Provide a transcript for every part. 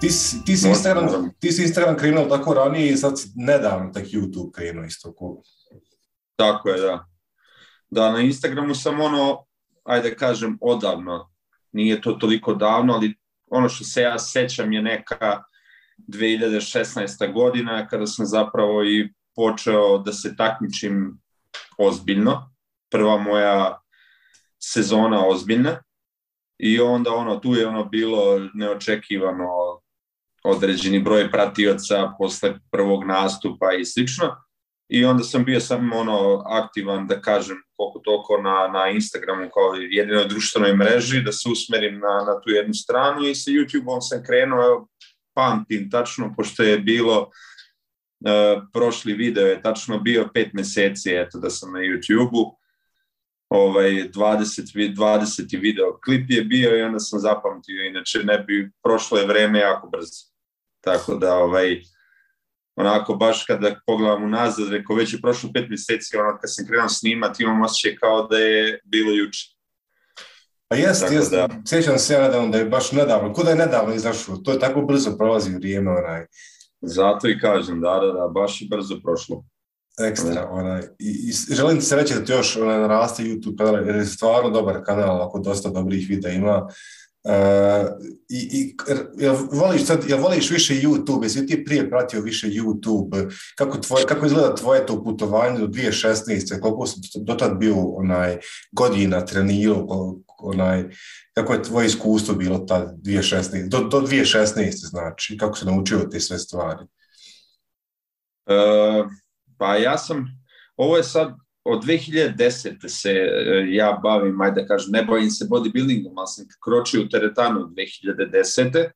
Ti, si- ti, si Instagram, ti si Instagram krenuo tako ranije i sad nedavno tek YouTube krenuo isto. Ko... Tako je, da. Da, na Instagramu sam ono, ajde da kažem, odavno. Nije to toliko davno, ali ono što se ja sećam je neka 2016. godina kada sam zapravo i počeo da se takmičim ozbiljno. Prva moja sezona ozbiljna. I onda ono, tu je ono bilo neočekivano određeni broj pratioca posle prvog nastupa i slično. I onda sam bio samo ono aktivan, da kažem, koliko toliko na, na Instagramu kao jedinoj društvenoj mreži, da se usmerim na, na tu jednu stranu i sa YouTube-om sam krenuo, evo, pamtim tačno, pošto je bilo uh, prošli video je tačno bio pet meseci, eto, da sam na YouTube-u, ovaj 20 20 video klip je bio i onda sam zapamtio inače ne bi prošlo je vreme jako brzo tako da ovaj onako baš kada pogledam unazad rekao već je prošlo pet meseci ono kad sam krenuo snimati imam osjećaj kao da je bilo juče Pa jest, Tako jest. da. Sjećam se ja nedavno da je baš nedavno, ko da je nedavno izašlo, to je tako brzo prolazi vrijeme, onaj, zato i kažem da da da baš je brzo prošlo ekstra, onaj. I, i želim ti se reći da ti još onaj, naraste YouTube kanal, jer je stvarno dobar kanal, ako dosta dobrih videa ima. Uh, i, i, jel, voliš sad, jel voliš više YouTube, jesi ti prije pratio više YouTube, kako, tvoje, kako izgleda tvoje to putovanje do 2016. koliko si do tad bio onaj, godina trenirao, onaj, kako je tvoje iskustvo bilo tad 2016. Do, do 2016. znači, kako se naučio te sve stvari? E, pa ja sam, ovo je sad, od 2010. se e, ja bavim, ajde da kažem, ne bavim se bodybuildingom, ali sam kročio u teretanu 2010.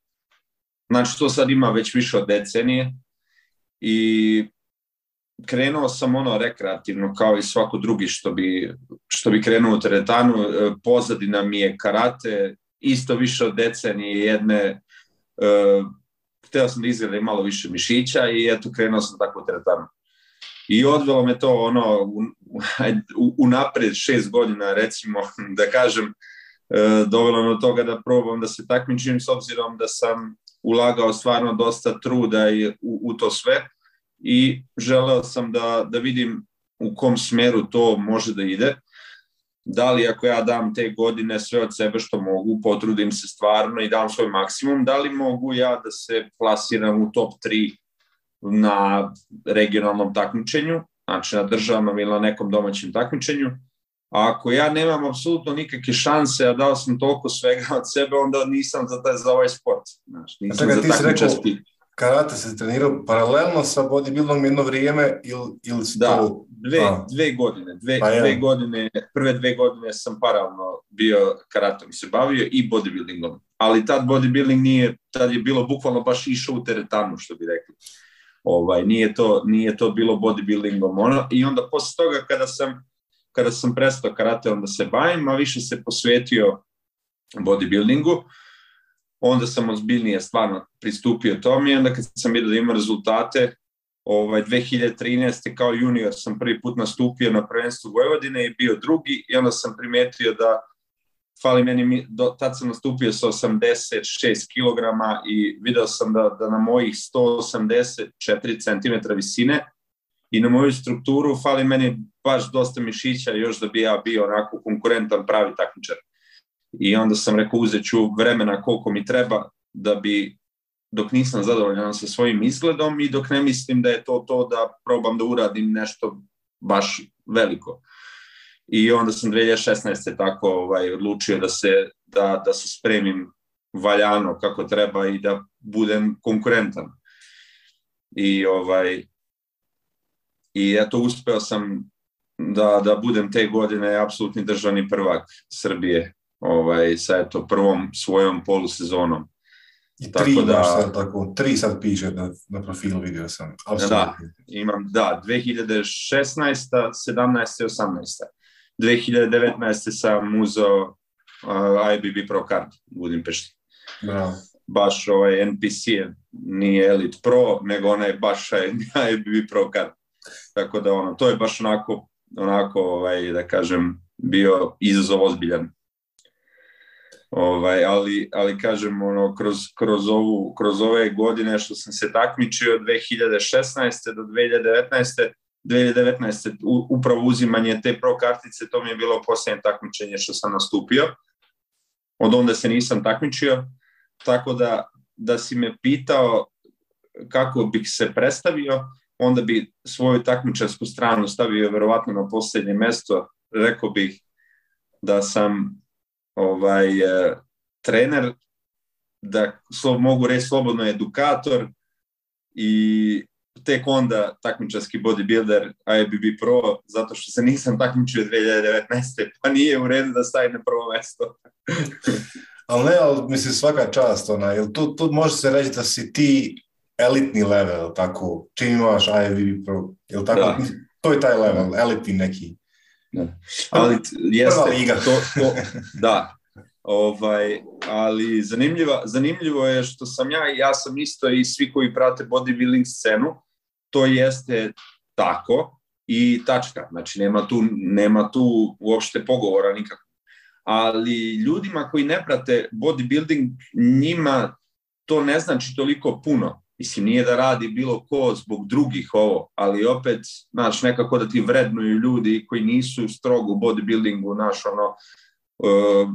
Znači, to sad ima već više od decenije i krenuo sam ono rekreativno kao i svako drugi što bi, što bi krenuo u teretanu. E, Pozadina mi je karate, isto više od decenije jedne e, hteo sam da izgledam malo više mišića i eto krenuo sam tako u teretanu. I odvelo me to ono u, u, napred šest godina recimo da kažem e, dovelo me do toga da probam da se takmičim s obzirom da sam ulagao stvarno dosta truda i u, u to sve i želeo sam da, da vidim u kom smeru to može da ide. Da li ako ja dam te godine sve od sebe što mogu, potrudim se stvarno i dam svoj maksimum, da li mogu ja da se plasiram u top 3 na regionalnom takmičenju, znači na državnom ili na nekom domaćem takmičenju. A ako ja nemam apsolutno nikakve šanse, a dao sam toliko svega od sebe, onda nisam za, taj, za ovaj sport. Znači, nisam čekaj, za takmičarski. Karate se trenirao paralelno sa bodybuildingom jedno vrijeme ili, ili Da, to... dve, A. dve godine, dve, Pa dve godine, prve dve godine sam paralelno bio karatom se bavio i bodybuildingom. Ali tad bodybuilding nije, tad je bilo bukvalno baš išao u teretanu, što bi rekli. Ovaj, nije, to, nije to bilo bodybuildingom. Ono, I onda posle toga kada sam, kada sam prestao karate, onda se bavim, a više se posvetio bodybuildingu, onda sam ozbiljnije stvarno pristupio tome i onda kad sam vidio da ima rezultate, ovaj 2013. kao junior sam prvi put nastupio na prvenstvu Vojvodine i bio drugi i onda sam primetio da fali meni, do, tad sam nastupio sa 86 kg i video sam da, da na mojih 184 cm visine i na moju strukturu fali meni baš dosta mišića još da bi ja bio onako konkurentan pravi takmičar. I onda sam rekao uzet ću vremena koliko mi treba da bi dok nisam zadovoljan sa svojim izgledom i dok ne mislim da je to to da probam da uradim nešto baš veliko. I onda sam 2016. tako ovaj, odlučio da se, da, da se spremim valjano kako treba i da budem konkurentan. I ovaj i eto uspeo sam da, da budem te godine apsolutni državni prvak Srbije ovaj, sa eto prvom svojom polusezonom. I Tako tri da- imaš sad tako, tri sad piše na, na profilu, vidio sam. Da. Imam, da, 2016, 17. i 18. 2019. sam uzeo uh, IBB Pro Card u Budimpešti. Bravo. Baš ovaj NPC je, nije Elite Pro, nego onaj baš IBB Pro Card. Tako da ono, to je baš onako, onako ovaj, da kažem, bio izazov ozbiljan. Ovaj, ali, ali kažem, ono, kroz, kroz, ovu, kroz ove godine što sam se takmičio od 2016. do 2019. 2019. upravo uzimanje te pro kartice, to mi je bilo posljednje takmičenje što sam nastupio. Od onda se nisam takmičio, tako da, da si me pitao kako bih se predstavio, onda bi svoju takmičarsku stranu stavio verovatno na posljednje mesto. Rekao bih da sam ovaj, e, trener, da mogu reći slobodno edukator i tek onda takmičarski bodybuilder IBB Pro, zato što se nisam takmičio 2019. pa nije u redu da stavim na prvo mesto. ali ne, ali mislim svaka čast, ona, jel tu, tu može se reći da si ti elitni level, tako, čim imaš IBB Pro, jel tako, da. to je taj level, elitni neki. Da. Ali jeste. To, to, da, Ovaj, ali zanimljivo, zanimljivo je što sam ja, ja sam isto i svi koji prate bodybuilding scenu, to jeste tako i tačka. Znači, nema tu, nema tu uopšte pogovora nikako. Ali ljudima koji ne prate bodybuilding, njima to ne znači toliko puno. Mislim, nije da radi bilo ko zbog drugih ovo, ali opet, znaš, nekako da ti vrednuju ljudi koji nisu strogo u bodybuildingu, znaš, ono,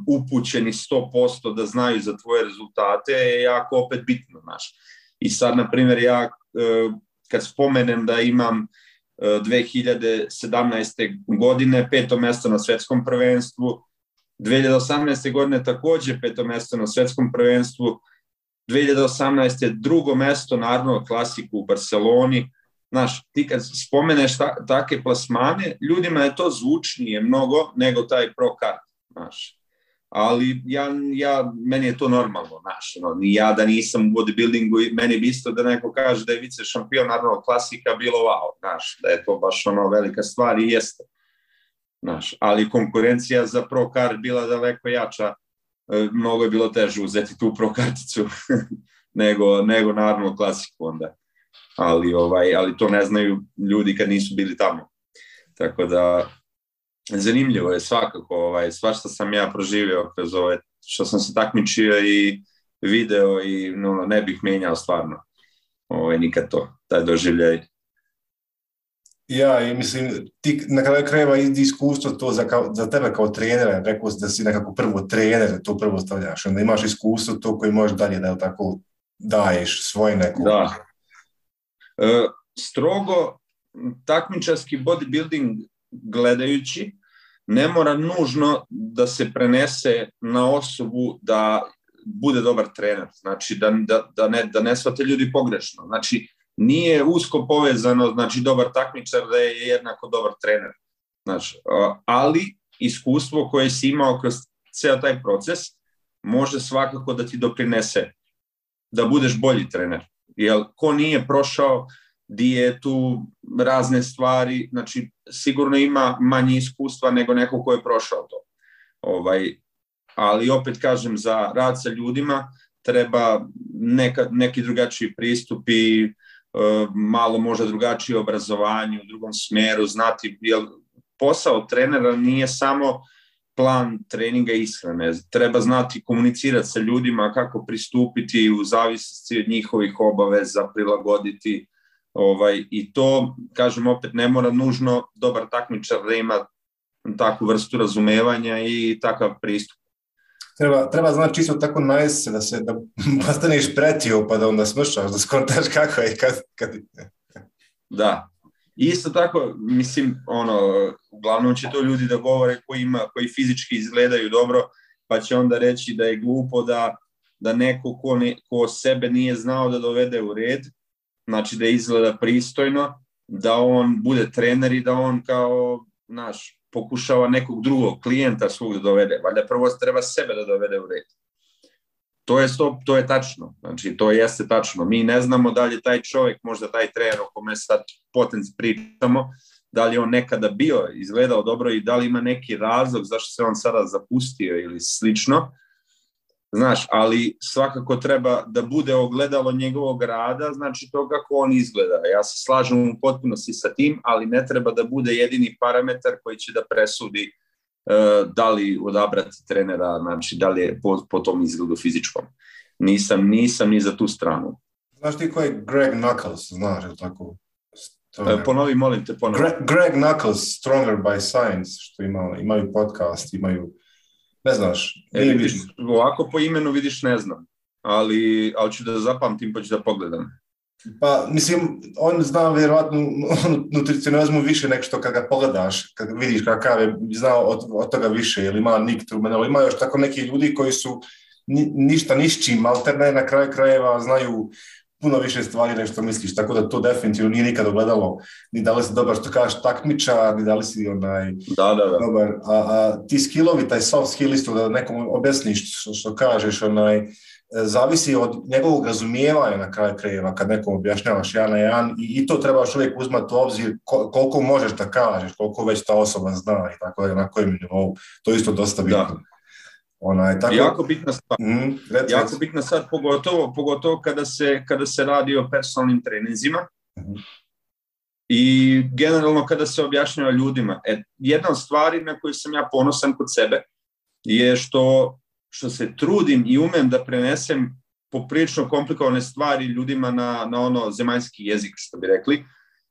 upućeni 100% da znaju za tvoje rezultate je jako opet bitno, znaš. I sad, na primjer, ja uh, kad spomenem da imam 2017. Uh, godine peto mesto na svetskom prvenstvu, 2018. godine takođe peto mesto na svetskom prvenstvu, 2018. drugo mesto na Arnold klasiku u Barceloni. Znaš, ti kad spomeneš ta, take plasmane, ljudima je to zvučnije mnogo nego taj pro kart znaš. Ali ja, ja, meni je to normalno, znaš, no, ni ja da nisam u bodybuildingu, meni bi isto da neko kaže da je vice šampion naravno klasika bilo wow, znaš, da je to baš ono velika stvar i jeste. Znaš, ali konkurencija za pro kart bila daleko jača, e, mnogo je bilo teže uzeti tu pro karticu nego, nego naravno klasiku onda. Ali, ovaj, ali to ne znaju ljudi kad nisu bili tamo. Tako da, zanimljivo je svakako, ovaj, svašta sam ja proživio kroz ove, što sam se takmičio i video i no, ne bih menjao stvarno ovaj, nikad to, taj doživljaj. Ja, i mislim, ti na kraju krajeva iskustvo to za, kao, za tebe kao trenera, rekao si da si nekako prvo trener, to prvo stavljaš, onda imaš iskustvo to koji možeš dalje da tako daješ svoj neko. Da. E, strogo takmičarski bodybuilding gledajući ne mora nužno da se prenese na osobu da bude dobar trener. Znači da, da, da, ne, da ne svate ljudi pogrešno. Znači nije usko povezano, znači dobar takmičar da je jednako dobar trener. Znači, ali iskustvo koje si imao kroz ceo taj proces može svakako da ti doprinese da budeš bolji trener. Jer ko nije prošao dijetu, razne stvari, znači sigurno ima manje iskustva nego neko ko je prošao to. Ovaj, ali opet kažem, za rad sa ljudima treba neka, neki drugačiji pristup i e, malo možda drugačije obrazovanje u drugom smeru, znati, jer posao trenera nije samo plan treninga ishrane. Treba znati komunicirati sa ljudima, kako pristupiti u zavisnosti od njihovih obaveza, prilagoditi Ovaj, I to, kažem opet, ne mora nužno dobar takmičar da ima takvu vrstu razumevanja i takav pristup. Treba, treba znači čisto tako najse da se da postaneš pretio pa da onda smršaš, da skontaš kako je kad, kad... Da. Isto tako, mislim, ono, uglavnom će to ljudi da govore koji, ima, koji fizički izgledaju dobro, pa će onda reći da je glupo da, da neko ko, ne, ko sebe nije znao da dovede u red, znači da izgleda pristojno, da on bude trener i da on kao, naš, pokušava nekog drugog klijenta svog da dovede. Valjda prvo treba sebe da dovede u red. To je, stop, to je tačno, znači to jeste tačno. Mi ne znamo da li je taj čovjek, možda taj trener o kome sad potenci pričamo, da li on nekada bio, izgledao dobro i da li ima neki razlog zašto se on sada zapustio ili slično, Znaš, ali svakako treba da bude ogledalo njegovog rada, znači to kako on izgleda. Ja se slažem u potpunosti sa tim, ali ne treba da bude jedini parametar koji će da presudi da li odabrati trenera, znači da li je po, po tom izgledu fizičkom. Nisam, nisam ni za tu stranu. Znaš ti ko je Greg Knuckles, znaš, je tako? E, ponovi, molim te, ponovi. Greg, Greg Knuckles, Stronger by Science, što ima, imaju podcast, imaju, ne znaš. E, vidiš, ovako po imenu vidiš ne znam, ali, ali ću da zapamtim pa ću da pogledam. Pa, mislim, on zna vjerovatno nutricionizmu više nego što kad ga pogledaš, kad vidiš kakav je, znao od, od toga više, ili ima Nick Truman, ali ima još tako neki ljudi koji su ni, ništa nišćim, alterne na kraju krajeva znaju puno više stvari nego što misliš, tako da to definitivno nije nikada gledalo, ni da li si dobar što kažeš takmičar, ni da li si onaj da, da, da. dobar, a, a ti skillovi, taj soft skill isto da nekom objasniš što, što kažeš, onaj, zavisi od njegovog razumijevanja na kraju krajeva kad nekom objašnjavaš jedan na jedan i, i to trebaš uvijek uzmati u obzir koliko možeš da kažeš, koliko već ta osoba zna i tako da na kojem nivou, to isto dosta bitno. Da. Onaj, tako... Jako bitna stvar. Mm, red, jako red. bitna stvar, pogotovo, pogotovo kada, se, kada se radi o personalnim treninzima mm. i generalno kada se objašnjava ljudima. E, jedna od stvari na koju sam ja ponosan kod sebe je što, što se trudim i umem da prenesem poprilično komplikovane stvari ljudima na, na ono zemaljski jezik, što bi rekli.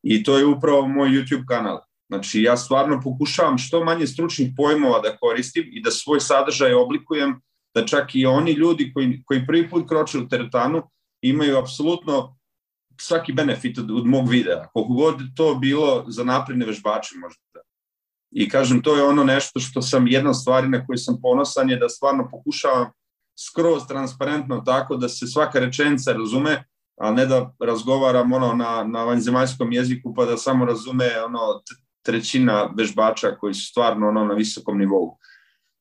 I to je upravo moj YouTube kanal. Znači, ja stvarno pokušavam što manje stručnih pojmova da koristim i da svoj sadržaj oblikujem, da čak i oni ljudi koji, koji prvi put kroče u teretanu imaju apsolutno svaki benefit od, od mog videa, koliko god to bilo za napredne vežbače možda. I kažem, to je ono nešto što sam, jedna stvari na koju sam ponosan je da stvarno pokušavam skroz transparentno tako da se svaka rečenica razume, a ne da razgovaram ono na, na vanzemaljskom jeziku pa da samo razume ono trećina vežbača koji su stvarno ono na visokom nivou.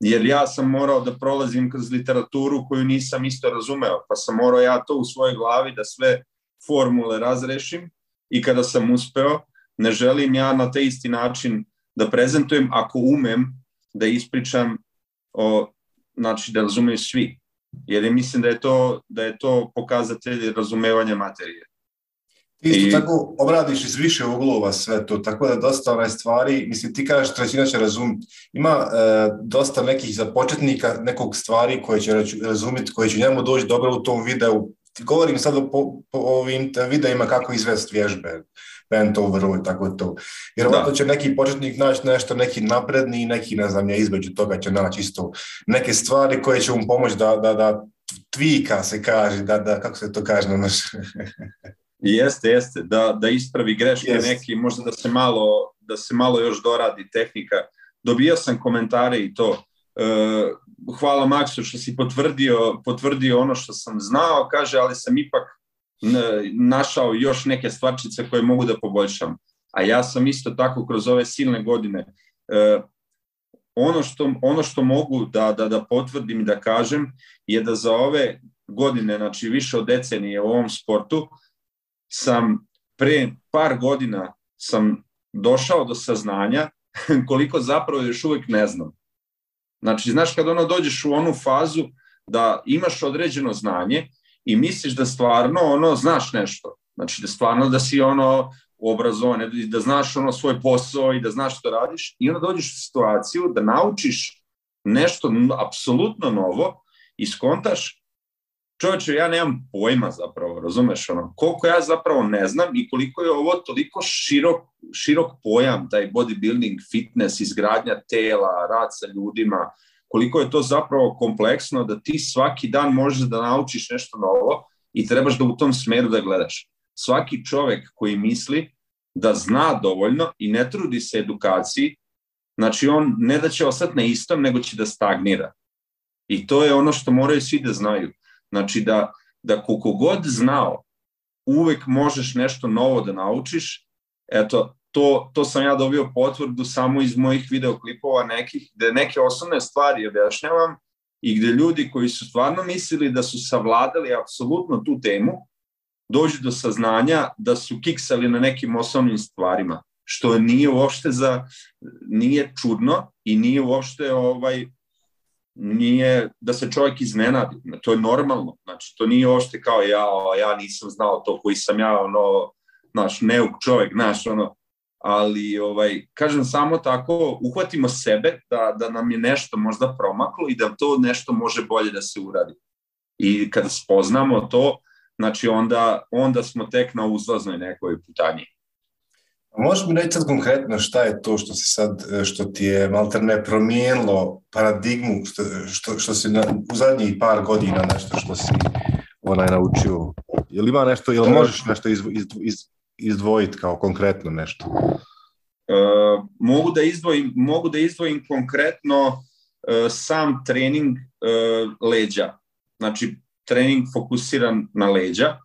Jer ja sam morao da prolazim kroz literaturu koju nisam isto razumeo, pa sam morao ja to u svojoj glavi da sve formule razrešim i kada sam uspeo, ne želim ja na taj isti način da prezentujem ako umem da ispričam o, znači da razumeju svi. Jer mislim da je to, da je to pokazatelj razumevanja materije. Isto I... tako obradiš iz više uglova sve to, tako da dosta onaj stvari, mislim ti kažeš trećina će razumiti, ima e, dosta nekih započetnika, nekog stvari koje će razumjeti, koje će njemu doći dobro u tom videu. Ti govorim sad o, po, po ovim videima kako izvesti vježbe, bent overu i tako to. Jer da. će neki početnik naći nešto, neki napredni i neki, ne znam, ja između toga će naći isto neke stvari koje će mu pomoći da, da, da tvika se kaže, da, da, kako se to kaže na naš... Jeste, jeste, da, da ispravi greške jeste. neki, možda da se malo da se malo još doradi tehnika. Dobio sam komentare i to. E, hvala Maksu što si potvrdio, potvrdio ono što sam znao, kaže, ali sam ipak našao još neke stvarčice koje mogu da poboljšam. A ja sam isto tako kroz ove silne godine e, ono što, ono što mogu da, da, da potvrdim i da kažem je da za ove godine, znači više od decenije u ovom sportu, sam pre par godina sam došao do saznanja koliko zapravo još uvek ne znam. Znači, znaš, kad ono dođeš u onu fazu da imaš određeno znanje i misliš da stvarno ono znaš nešto. Znači, da stvarno da si ono obrazovan, da znaš ono svoj posao i da znaš što radiš i onda dođeš u situaciju da naučiš nešto apsolutno novo i skontaš čovječe, ja nemam pojma zapravo, razumeš, ono, koliko ja zapravo ne znam i koliko je ovo toliko širok, širok pojam, taj bodybuilding, fitness, izgradnja tela, rad sa ljudima, koliko je to zapravo kompleksno da ti svaki dan možeš da naučiš nešto novo i trebaš da u tom smeru da gledaš. Svaki čovek koji misli da zna dovoljno i ne trudi se edukaciji, znači on ne da će ostati na istom, nego će da stagnira. I to je ono što moraju svi da znaju Znači da, da koliko god znao, uvek možeš nešto novo da naučiš. Eto, to, to sam ja dobio potvrdu samo iz mojih videoklipova nekih, gde neke osnovne stvari objašnjavam i gde ljudi koji su stvarno mislili da su savladali apsolutno tu temu, dođu do saznanja da su kiksali na nekim osnovnim stvarima, što nije uopšte za, nije čudno i nije uopšte ovaj, nije da se čovjek iznenadi, to je normalno, znači to nije ošte kao ja, ja nisam znao to koji sam ja, ono, naš neuk čovjek, naš, ono, ali ovaj, kažem samo tako, uhvatimo sebe da, da nam je nešto možda promaklo i da to nešto može bolje da se uradi. I kada spoznamo to, znači onda, onda smo tek na uzlaznoj nekoj putanji. Možeš mi reći sad konkretno šta je to što si sad, što ti je malter ne promijenilo paradigmu, što, što, što si na, u zadnjih par godina nešto što si onaj naučio? Jel ima nešto, jel možeš nešto iz, iz, iz, izdvojiti kao konkretno nešto? Uh, mogu, da izdvojim, mogu da izdvojim konkretno uh, sam trening uh, leđa. Znači, trening fokusiran na leđa.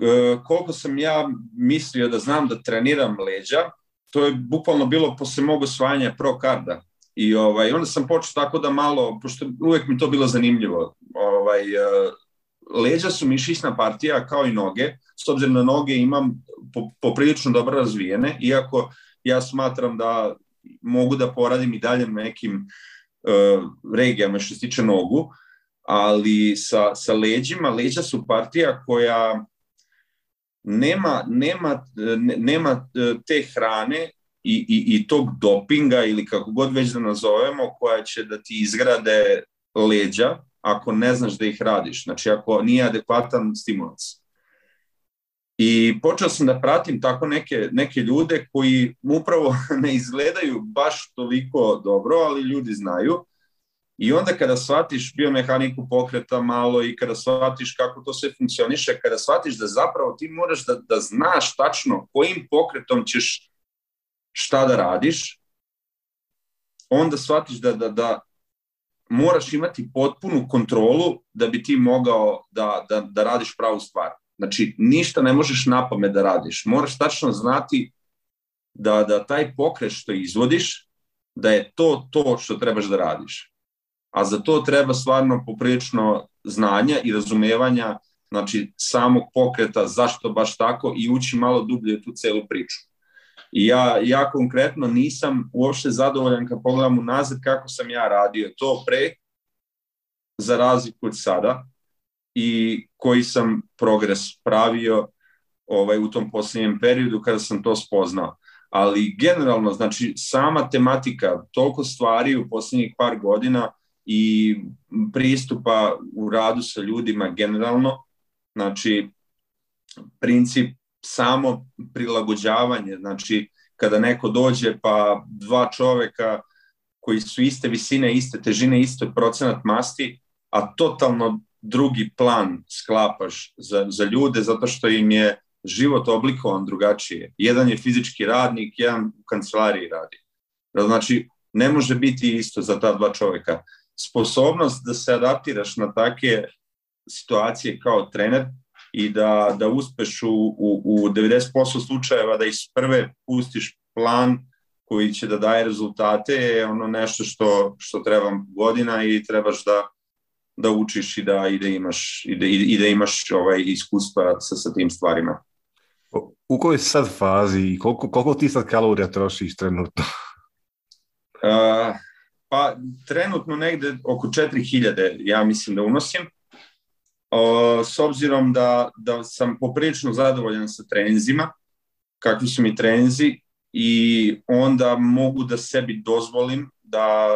Uh, koliko sam ja mislio da znam da treniram leđa, to je bukvalno bilo posle mog osvajanja pro karda. I ovaj, onda sam počeo tako da malo, pošto uvek mi to bilo zanimljivo, ovaj, uh, leđa su mišićna partija kao i noge, s obzirom na noge imam poprilično dobro razvijene, iako ja smatram da mogu da poradim i dalje na nekim uh, regijama što se tiče nogu, ali sa, sa leđima, leđa su partija koja nema, nema, nema e, te hrane i, i, i tog dopinga ili kako god već da nazovemo koja će da ti izgrade leđa ako ne znaš da ih radiš, znači ako nije adekvatan stimulans. I počeo sam da pratim tako neke, neke ljude koji upravo ne izgledaju baš toliko dobro, ali ljudi znaju. I onda kada shvatiš biomehaniku pokreta malo i kada shvatiš kako to sve funkcioniše, kada shvatiš da zapravo ti moraš da, da znaš tačno kojim pokretom ćeš šta da radiš, onda shvatiš da, da, da moraš imati potpunu kontrolu da bi ti mogao da, da, da radiš pravu stvar. Znači, ništa ne možeš na pamet da radiš. Moraš tačno znati da, da taj pokret što izvodiš, da je to to što trebaš da radiš. A za to treba stvarno poprilično znanja i razumevanja znači samog pokreta, zašto baš tako i ući malo dublje u tu celu priču. I ja, ja konkretno nisam uopšte zadovoljan kad pogledam unazad kako sam ja radio to pre, za razliku od sada, i koji sam progres pravio ovaj, u tom posljednjem periodu kada sam to spoznao. Ali generalno, znači, sama tematika, toliko stvari u posljednjih par godina i pristupa u radu sa ljudima generalno, znači, princip samo prilagođavanje, znači kada neko dođe pa dva čoveka koji su iste visine, iste težine, isto procenat masti, a totalno drugi plan sklapaš za, za ljude zato što im je život oblikovan drugačije. Jedan je fizički radnik, jedan u kancelariji radi. Znači, ne može biti isto za ta dva čoveka. Sposobnost da se adaptiraš na take situacije kao trener i da, da uspeš u, u, u 90% slučajeva da iz prve pustiš plan koji će da daje rezultate je ono nešto što, što treba godina i trebaš da, da učiš i da, i da imaš, i da, i da imaš ovaj iskustva sa, sa tim stvarima. U kojoj sad fazi i koliko, koliko ti sad kalorija trošiš trenutno? Uh, pa trenutno negde oko 4000 ja mislim da unosim s obzirom da, da sam poprilično zadovoljan sa trenzima, kakvi su mi trenzi i onda mogu da sebi dozvolim da,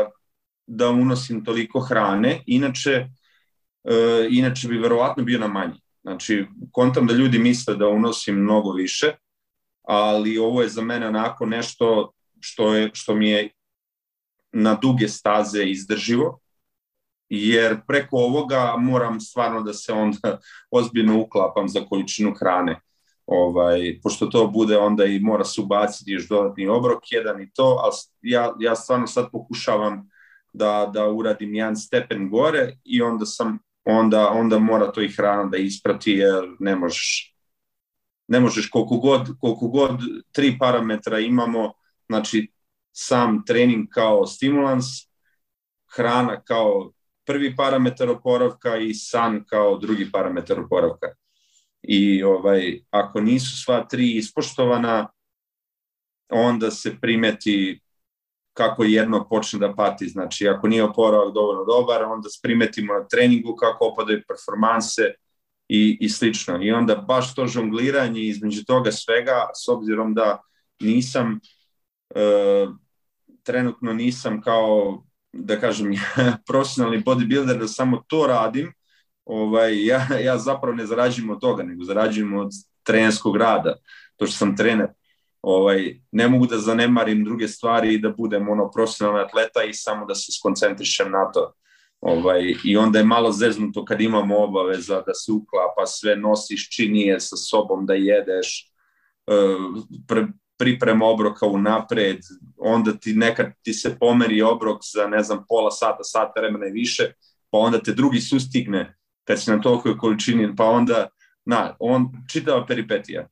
da unosim toliko hrane, inače, uh, inače bi verovatno bio na manji. Znači, kontam da ljudi misle da unosim mnogo više, ali ovo je za mene onako nešto što, je, što mi je na duge staze izdrživo jer preko ovoga moram stvarno da se onda ozbiljno uklapam za količinu hrane. Ovaj, pošto to bude onda i mora se ubaciti još dodatni obrok jedan i to, ali ja, ja stvarno sad pokušavam da, da uradim jedan stepen gore i onda sam onda, onda mora to i hrana da isprati jer ne možeš ne možeš koliko god, koliko god tri parametra imamo, znači sam trening kao stimulans, hrana kao prvi parametar oporavka i san kao drugi parametar oporavka. I ovaj, ako nisu sva tri ispoštovana, onda se primeti kako jedno počne da pati. Znači, ako nije oporavak dovoljno dobar, onda primetimo na treningu kako opadaju performanse i, i slično. I onda baš to žongliranje između toga svega, s obzirom da nisam trenutno nisam kao da kažem profesionalni bodybuilder da samo to radim ovaj, ja, ja zapravo ne zarađujem od toga, nego zarađujem od trenerskog rada, to što sam trener. Ovaj, ne mogu da zanemarim druge stvari i da budem ono profesionalni atleta i samo da se skoncentrišem na to. Ovaj, I onda je malo zeznuto kad imamo obaveza da se uklapa sve, nosiš činije sa sobom da jedeš, e, pre, priprema obroka u napred, onda ti nekad ti se pomeri obrok za ne znam pola sata, sata vremena i više, pa onda te drugi sustigne kad si na tolikoj količini, pa onda, na, on, čitava peripetija.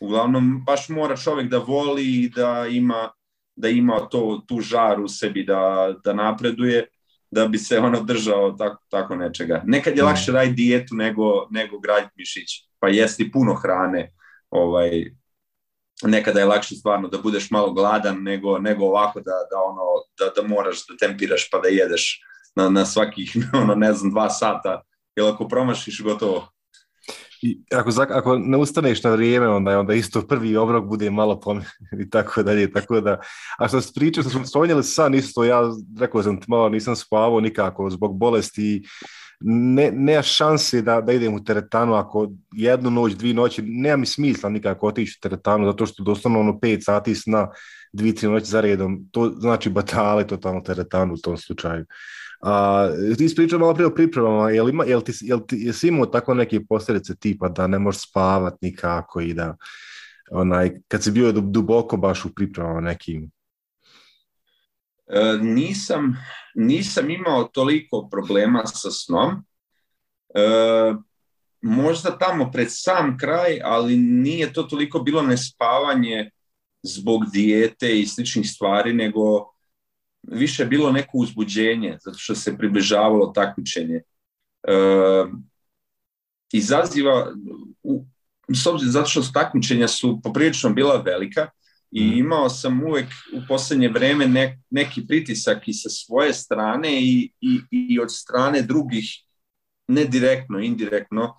Uglavnom, baš mora čovjek da voli i da ima, da ima to, tu žar u sebi da, da napreduje, da bi se ono držao tako, tako nečega. Nekad je lakše raditi dijetu nego, nego graditi mišić, pa jesti puno hrane, ovaj, nekada je lakše stvarno da budeš malo gladan nego, nego ovako da, da, ono, da, da moraš da tempiraš pa da jedeš na, na svakih, ono, ne znam, dva sata jer ako promašiš gotovo. I ako, ako ne ustaneš na vrijeme, onda onda isto prvi obrok bude malo pomjer i tako dalje, tako da, a što se priča, što smo spominjali san isto, ja rekao sam malo, nisam spavao nikako zbog bolesti, ne, nema šanse da, da idem u teretanu ako jednu noć, dvi noći, nema mi smisla nikako otići u teretanu, zato što doslovno ono pet sati sna, dvi, tri noći za redom, to znači batale totalno teretanu u tom slučaju. A, ti ispričao malo prije o pripremama, jel, ima, jel, ti, jel, ti, jesi imao tako neke posljedice tipa da ne možeš spavat nikako i da onaj, kad si bio duboko baš u pripremama nekim? E, nisam, nisam imao toliko problema sa snom. E, možda tamo pred sam kraj, ali nije to toliko bilo nespavanje zbog dijete i sličnih stvari, nego više bilo neko uzbuđenje, zato što se približavalo takmičenje. E, izaziva, u, s obzirom zato što takmičenja su poprilično bila velika i mhm. imao sam uvek u poslednje vreme ne, neki pritisak i sa svoje strane i, i, i od strane drugih, ne direktno, indirektno,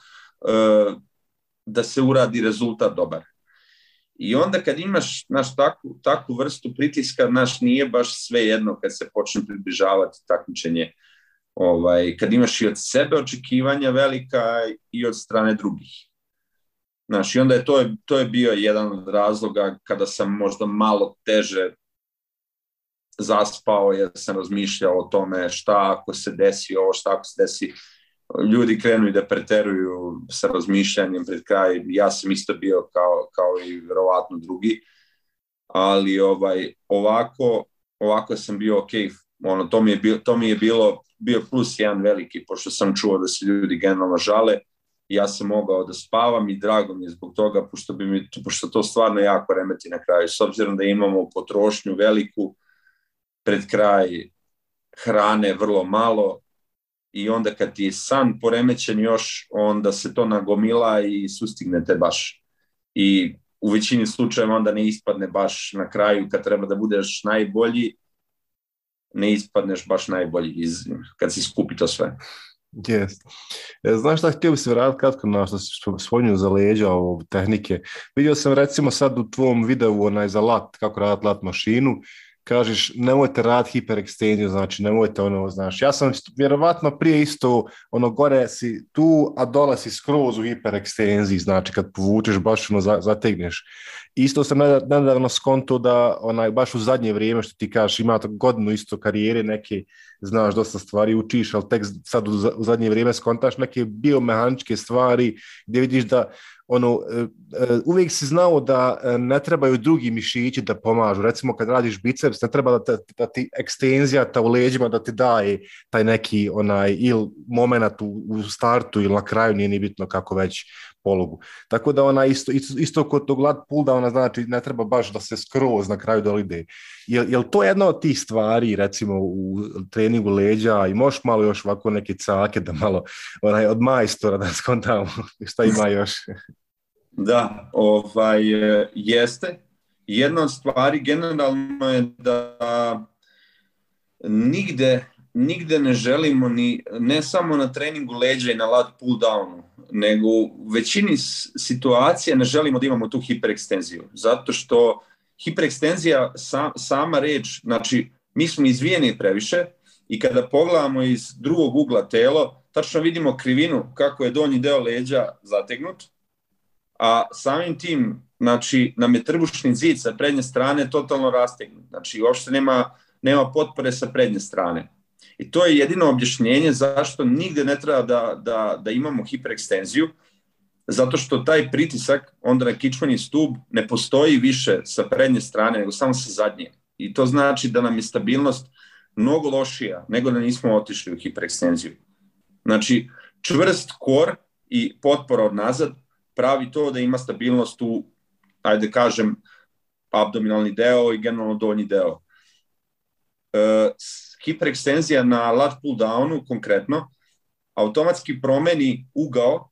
e, da se uradi rezultat dobar. I onda kad imaš naš, takvu, takvu vrstu pritiska, naš nije baš sve jedno kad se počne približavati takmičenje. Ovaj, kad imaš i od sebe očekivanja velika i od strane drugih. Znaš, i onda je to, to je bio jedan od razloga kada sam možda malo teže zaspao jer sam razmišljao o tome šta ako se desi ovo, šta ako se desi. Ljudi krenu i da preteruju sa razmišljanjem pred kraj. Ja sam isto bio kao, kao i verovatno drugi, ali ovaj, ovako, ovako sam bio ok, ono, to mi je, bilo, to mi je bilo, bio plus jedan veliki, pošto sam čuo da se ljudi generalno žale, ja sam mogao da spavam i drago mi je zbog toga, pošto, bi mi, pošto to stvarno jako remeti na kraju. S obzirom da imamo potrošnju veliku, pred kraj hrane vrlo malo, i onda kad ti je san poremećen još, onda se to nagomila i sustignete baš. I u većini slučajeva onda ne ispadne baš na kraju kad treba da budeš najbolji, ne ispadneš baš najbolji iz, kad si skupi to sve. Yes. E, znaš šta, htio bi se vratiti kratko na što si spominju za leđa ovo, tehnike. Vidio sam recimo sad u tvom videu onaj za lat, kako raditi lat mašinu kažeš nemojte rad hiperekstenziju, znači nemojte ono, znaš, ja sam vjerovatno prije isto, ono gore si tu, a dole si skroz u hiperekstenziji, znači kad povučeš baš ono zategneš. Isto sam nedavno skonto da onaj, baš u zadnje vrijeme što ti kažeš, ima godinu isto karijere neke, znaš dosta stvari učiš, ali tek sad u zadnje vrijeme skontaš neke biomehaničke stvari gdje vidiš da ono, e, e, uvijek si znao da e, ne trebaju drugi mišići da pomažu. Recimo kad radiš biceps, ne treba da, da ti ekstenzija ta u leđima da ti daje taj neki onaj il moment u, u startu ili na kraju, nije ni bitno kako već pologu. Tako da ona isto, isto, isto kod tog lat pull downa znači ne treba baš da se skroz na kraju dole ide. Jel, jel to jedna od tih stvari recimo u treningu leđa i možeš malo još ovako neke cake da malo onaj, od majstora da skontamo šta ima još? Da, ovaj, jeste. Jedna od stvari generalno je da nigde, nigde ne želimo ni, ne samo na treningu leđa i na lat pull downu, nego u većini situacija ne želimo da imamo tu hiperekstenziju, zato što hiperekstenzija, sam, sama reč, znači mi smo izvijeni previše i kada pogledamo iz drugog ugla telo, tačno vidimo krivinu kako je donji deo leđa zategnut, a samim tim, znači, nam je trbušni zid sa prednje strane totalno rastegnut. Znači, uopšte nema, nema potpore sa prednje strane. I to je jedino objašnjenje zašto nigde ne treba da, da, da imamo hiperekstenziju, zato što taj pritisak onda na kičmeni stub ne postoji više sa prednje strane, nego samo sa zadnje. I to znači da nam je stabilnost mnogo lošija nego da nismo otišli u hiperekstenziju. Znači, čvrst kor i potpora od nazad pravi to da ima stabilnost u, ajde kažem, abdominalni deo i generalno donji deo. E, hiperekstenzija na lat pull downu konkretno automatski promeni ugao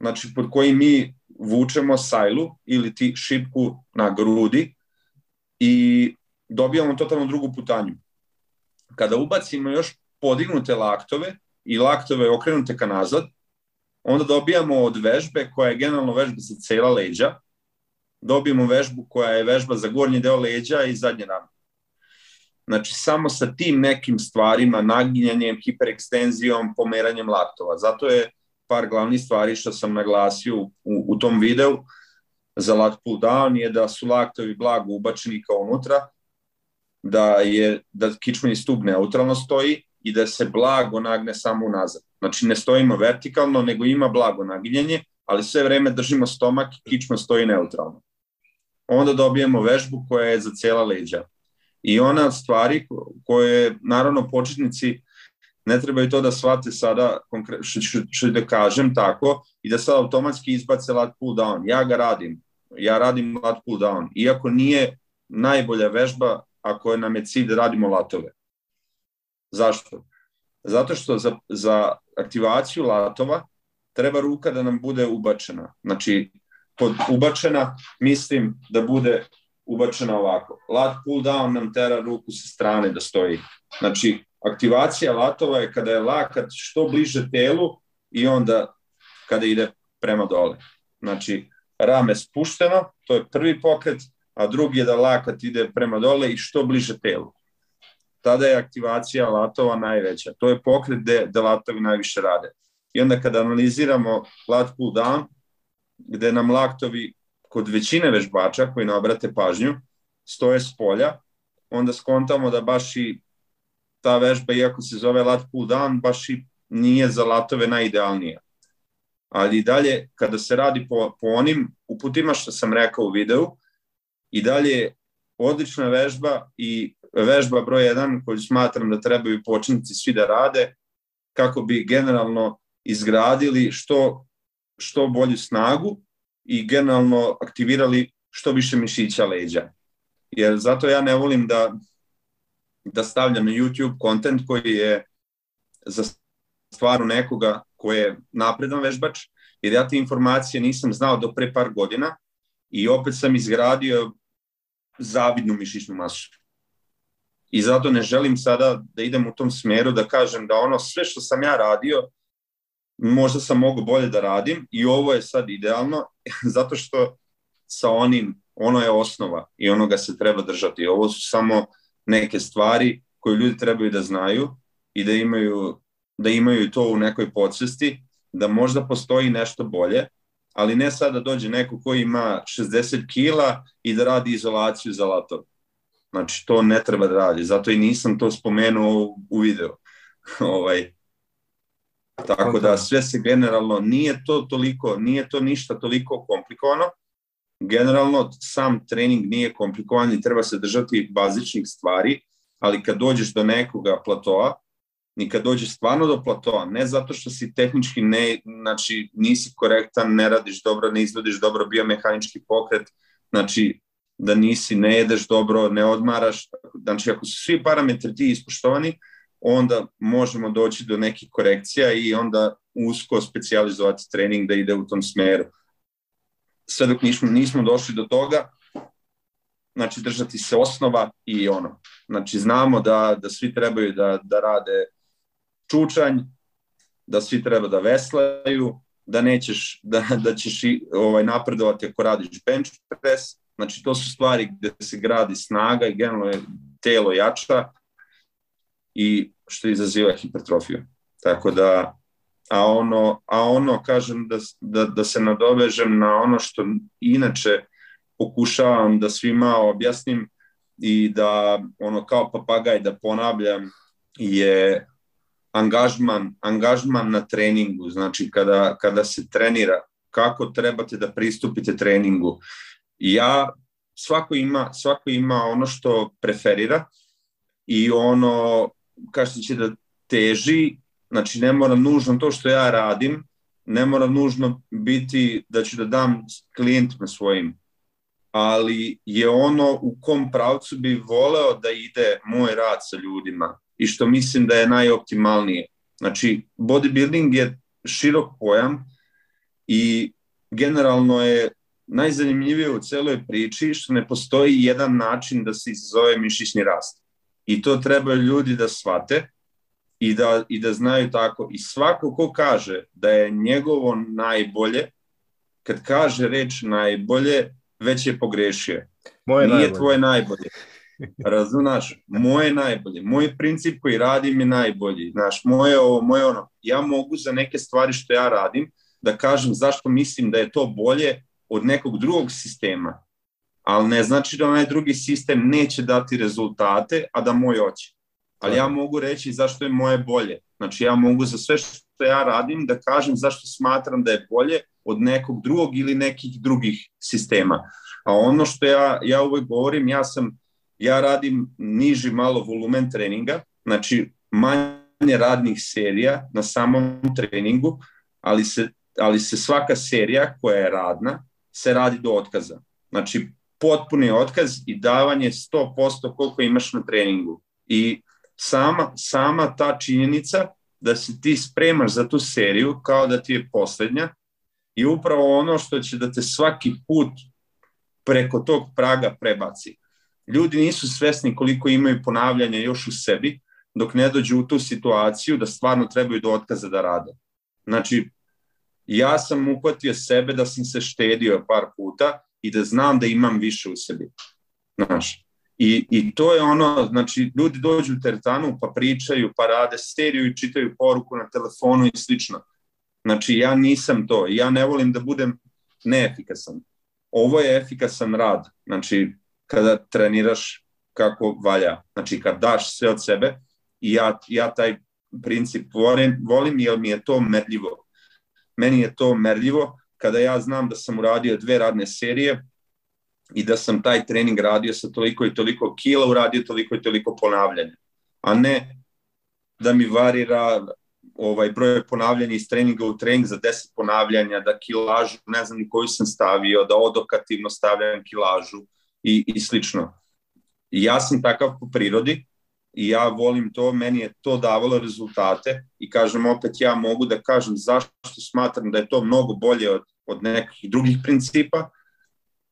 znači pod kojim mi vučemo sajlu ili ti šipku na grudi i dobijamo totalno drugu putanju. Kada ubacimo još podignute laktove i laktove okrenute ka nazad, onda dobijamo od vežbe koja je generalno vežba za cela leđa, dobijemo vežbu koja je vežba za gornji deo leđa i zadnje rame. Znači, samo sa tim nekim stvarima, naginjanjem, hiperekstenzijom, pomeranjem laktova. Zato je par glavnih stvari što sam naglasio u, u tom videu za lat pull down je da su laktovi blago ubačeni kao unutra, da je da kičmeni stub neutralno stoji i da se blago nagne samo unazad. Znači ne stojimo vertikalno, nego ima blago naginjanje, ali sve vreme držimo stomak i kičma stoji neutralno. Onda dobijemo vežbu koja je za cela leđa. I ona stvari koje, naravno, početnici ne trebaju to da shvate sada, što, što da kažem tako, i da sad automatski izbace lat pull down. Ja ga radim. Ja radim lat pull down. Iako nije najbolja vežba ako je nam je cilj da radimo latove. Zašto? Zato što za, za aktivaciju latova treba ruka da nam bude ubačena. Znači, pod ubačena mislim da bude ubačena ovako. Lat pull down nam tera ruku sa strane da stoji. Znači, aktivacija latova je kada je lakat što bliže telu i onda kada ide prema dole. Znači, rame spušteno, to je prvi pokret, a drugi je da lakat ide prema dole i što bliže telu. Tada je aktivacija latova najveća. To je pokret gde, gde latovi najviše rade. I onda kada analiziramo lat pull down, gde nam laktovi kod većine vežbača koji ne obrate pažnju stoje s polja, onda skontamo da baš i ta vežba, iako se zove lat pull down, baš i nije za latove najidealnija. Ali i dalje, kada se radi po, po onim uputima što sam rekao u videu, i dalje odlična vežba i vežba broj 1 koju smatram da trebaju početnici svi da rade kako bi generalno izgradili što, što bolju snagu i generalno aktivirali što više mišića leđa. Jer zato ja ne volim da da stavljam na YouTube kontent koji je za stvaru nekoga ko je napredan vežbač, jer ja te informacije nisam znao do pre par godina i opet sam izgradio zavidnu mišićnu masu. I zato ne želim sada da idem u tom smeru da kažem da ono sve što sam ja radio, možda sam mogu bolje da radim i ovo je sad idealno, zato što sa onim, ono je osnova i onoga se treba držati. Ovo su samo neke stvari koje ljudi trebaju da znaju i da imaju, da imaju to u nekoj podsvesti, da možda postoji nešto bolje, ali ne sad da dođe neko ko ima 60 kila i da radi izolaciju za latov. Znači, to ne treba da radi, zato i nisam to spomenuo u videu. ovaj, tako da sve se generalno, nije to toliko, nije to ništa toliko komplikovano, generalno sam trening nije komplikovan i treba se držati bazičnih stvari, ali kad dođeš do nekoga platoa, ni kad dođeš stvarno do platoa, ne zato što si tehnički ne, znači nisi korektan, ne radiš dobro, ne izvodiš dobro biomehanički pokret, znači da nisi, ne jedeš dobro, ne odmaraš, znači ako su svi parametri ti ispoštovani, onda možemo doći do nekih korekcija i onda usko specializovati trening da ide u tom smeru. Sve dok nismo, nismo došli do toga, znači držati se osnova i ono. Znači znamo da, da svi trebaju da, da rade čučanj, da svi treba da veslaju, da nećeš, da, da ćeš i, ovaj, napredovati ako radiš bench press, Znači, to su stvari gde se gradi snaga i generalno je telo jača i što izaziva hipertrofiju. Tako da, a ono, a ono kažem da, da, da se nadovežem na ono što inače pokušavam da svima objasnim i da ono kao papagaj da ponavljam je angažman, angažman na treningu, znači kada, kada se trenira, kako trebate da pristupite treningu. Ja, svako ima, svako ima ono što preferira i ono, kažete će da teži, znači ne mora nužno to što ja radim, ne mora nužno biti da ću da dam klijentima svojim, ali je ono u kom pravcu bi voleo da ide moj rad sa ljudima i što mislim da je najoptimalnije. Znači, bodybuilding je širok pojam i generalno je najzanimljivije u celoj priči što ne postoji jedan način da se izazove mišićni rast. I to trebaju ljudi da shvate i da, i da znaju tako. I svako ko kaže da je njegovo najbolje, kad kaže reč najbolje, već je pogrešio. Moje Nije najbolje. tvoje najbolje. Razumaš, moje najbolje, moj princip koji radim je najbolji. Znaš, moje ovo, moje ono, ja mogu za neke stvari što ja radim da kažem zašto mislim da je to bolje od nekog drugog sistema, ali ne znači da onaj drugi sistem neće dati rezultate, a da moj oće. Ali ja mogu reći zašto je moje bolje. Znači ja mogu za sve što ja radim da kažem zašto smatram da je bolje od nekog drugog ili nekih drugih sistema. A ono što ja, ja uvek govorim, ja sam ja radim niži malo volumen treninga, znači manje radnih serija na samom treningu, ali se, ali se svaka serija koja je radna se radi do otkaza. Znači potpuni otkaz i davanje 100% koliko imaš na treningu. I sama, sama ta činjenica da se ti spremaš za tu seriju kao da ti je poslednja i upravo ono što će da te svaki put preko tog praga prebaci ljudi nisu svesni koliko imaju ponavljanja još u sebi, dok ne dođu u tu situaciju da stvarno trebaju do otkaza da rade. Znači, ja sam uhvatio sebe da sam se štedio par puta i da znam da imam više u sebi. Znaš, I, I to je ono, znači, ljudi dođu u teretanu pa pričaju, pa rade seriju i čitaju poruku na telefonu i slično. Znači, ja nisam to. Ja ne volim da budem neefikasan. Ovo je efikasan rad. Znači, kada treniraš kako valja. Znači kad daš sve od sebe i ja, ja taj princip volim, volim jer mi je to merljivo. Meni je to merljivo kada ja znam da sam uradio dve radne serije i da sam taj trening radio sa toliko i toliko kila, uradio toliko i toliko ponavljanja. A ne da mi varira ovaj broj ponavljanja iz treninga u trening za 10 ponavljanja, da kilažu, ne znam ni koju sam stavio, da odokativno stavljam kilažu, i, i slično. Ja sam takav po prirodi i ja volim to, meni je to davalo rezultate i kažem opet ja mogu da kažem zašto smatram da je to mnogo bolje od, od nekih drugih principa,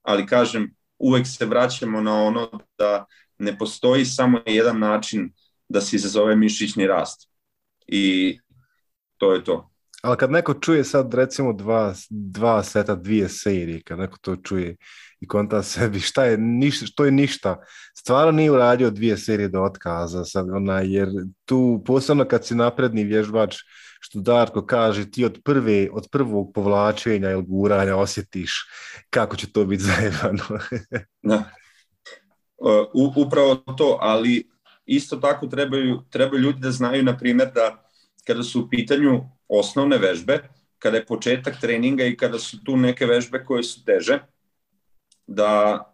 ali kažem uvek se vraćamo na ono da ne postoji samo jedan način da se izazove mišićni rast. I to je to. Ali kad neko čuje sad recimo dva, dva seta, dvije serije, kad neko to čuje, i konta sebi šta je ništa, što je ništa. Stvarno nije uradio dvije serije do otkaza, sad, ona, jer tu posebno kad si napredni vježbač, što Darko kaže, ti od, prve, od prvog povlačenja ili guranja osjetiš kako će to biti zajebano. da. U, upravo to, ali isto tako trebaju, trebaju ljudi da znaju, na primjer, da kada su u pitanju osnovne vežbe, kada je početak treninga i kada su tu neke vežbe koje su teže, da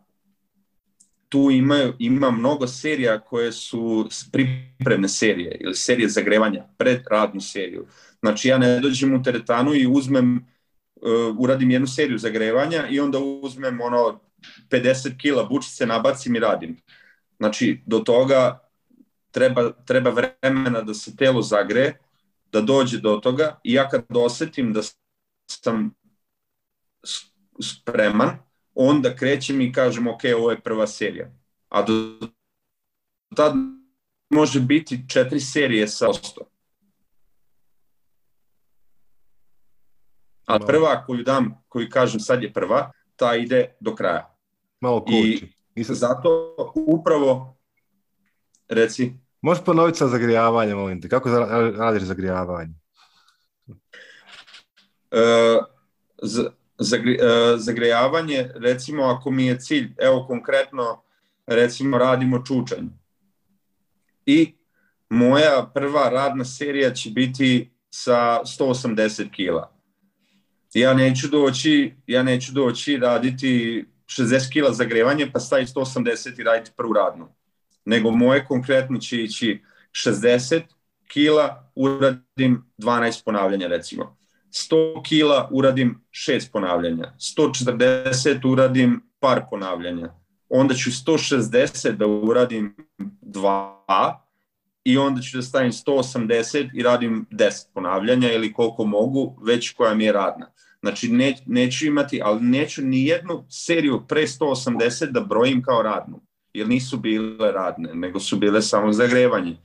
tu ima, ima mnogo serija koje su pripremne serije ili serije zagrevanja pred radnu seriju. Znači ja ne dođem u teretanu i uzmem, uh, uradim jednu seriju zagrevanja i onda uzmem ono 50 kila bučice, nabacim i radim. Znači do toga treba, treba vremena da se telo zagre, da dođe do toga i ja kad osetim da sam spreman, onda krećem i kažem ok, ovo je prva serija. A do tad može biti četiri serije sa osto. A prva koju dam, koju kažem sad je prva, ta ide do kraja. Malo kući. I zato upravo, reci. Možeš ponoviti sa zagrijavanjem, molim te. Kako radiš zagrijavanje? E, e, zagrejavanje, recimo ako mi je cilj, evo konkretno, recimo radimo čučanj. I moja prva radna serija će biti sa 180 kila. Ja neću doći, ja neću doći raditi 60 kila zagrevanje pa staviti 180 i raditi prvu radnu. Nego moje konkretno će ići 60 kila, uradim 12 ponavljanja recimo. 100 kila uradim 6 ponavljanja. 140 uradim par ponavljanja. Onda ću 160 da uradim 2 i onda ću da stavim 180 i radim 10 ponavljanja ili koliko mogu, već koja mi je radna. Znači ne, neću imati, ali neću ni jednu seriju pre 180 da brojim kao radnu, jer nisu bile radne, nego su bile samo zagrevanje.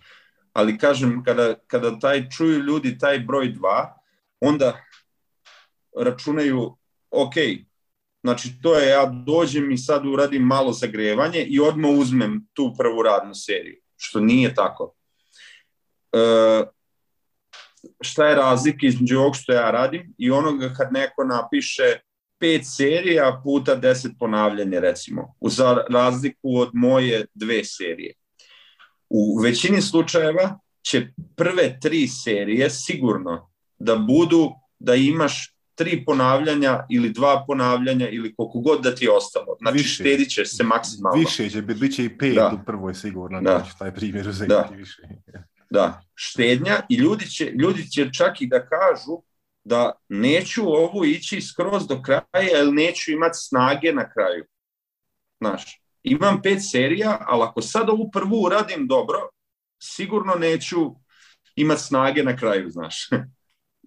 Ali kažem, kada, kada taj čuju ljudi taj broj 2, onda računaju, ok, znači to je ja dođem i sad uradim malo zagrevanje i odmah uzmem tu prvu radnu seriju, što nije tako. E, šta je razlika između ovog što ja radim i onoga kad neko napiše pet serija puta deset ponavljanja recimo, za razliku od moje dve serije. U većini slučajeva će prve tri serije sigurno da budu da imaš tri ponavljanja ili dva ponavljanja ili koliko god da ti je ostalo. Znači više, štedit će se maksimalno. Više će, bit će i pet da. u prvoj sigurno. Da. Znači, taj primjer uzeti da. više. Da, štednja i ljudi će, ljudi će čak i da kažu da neću ovu ići skroz do kraja, jer neću imati snage na kraju. Znaš, imam pet serija, ali ako sad ovu prvu uradim dobro, sigurno neću imati snage na kraju, znaš.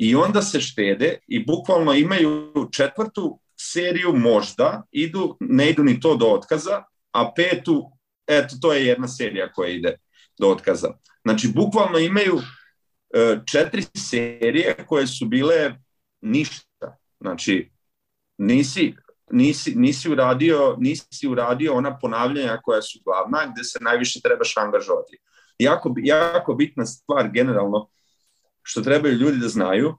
I onda se štede i bukvalno imaju četvrtu seriju možda, idu, ne idu ni to do otkaza, a petu, eto, to je jedna serija koja ide do otkaza. Znači, bukvalno imaju e, četiri serije koje su bile ništa. Znači, nisi, nisi, nisi, uradio, nisi uradio ona ponavljanja koja su glavna, gde se najviše trebaš angažovati. Jako, jako bitna stvar generalno što trebaju ljudi da znaju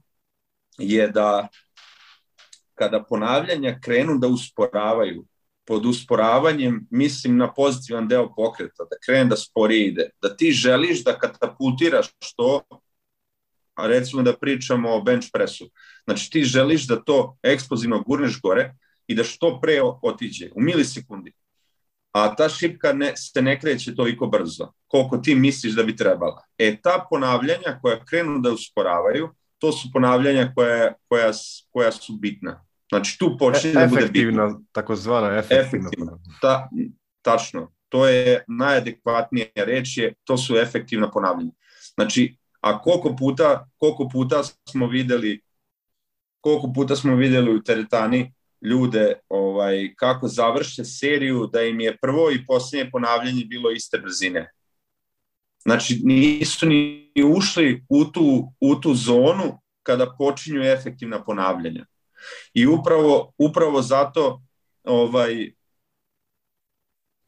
je da kada ponavljanja krenu da usporavaju, pod usporavanjem mislim na pozitivan deo pokreta, da krene da sporije ide, da ti želiš da katapultiraš to, a recimo da pričamo o bench pressu, znači ti želiš da to eksplozivno gurneš gore i da što pre otiđe, u milisekundi. A ta šipka ne, se ne kreće toliko brzo, koliko ti misliš da bi trebala. E, ta ponavljanja koja krenu da usporavaju, to su ponavljanja koja, koja, koja su bitna. Znači tu počinje da bude bitno. takozvana efektivna. efektivna. Ta, tačno. To je najadekvatnija reč je, to su efektivna ponavljanja. Znači, a koliko puta, koliko puta smo videli koliko puta smo videli u teretani ljude ovaj, kako završe seriju da im je prvo i posljednje ponavljanje bilo iste brzine. Znači nisu ni ušli u tu, u tu zonu kada počinju efektivna ponavljanja. I upravo, upravo zato ovaj,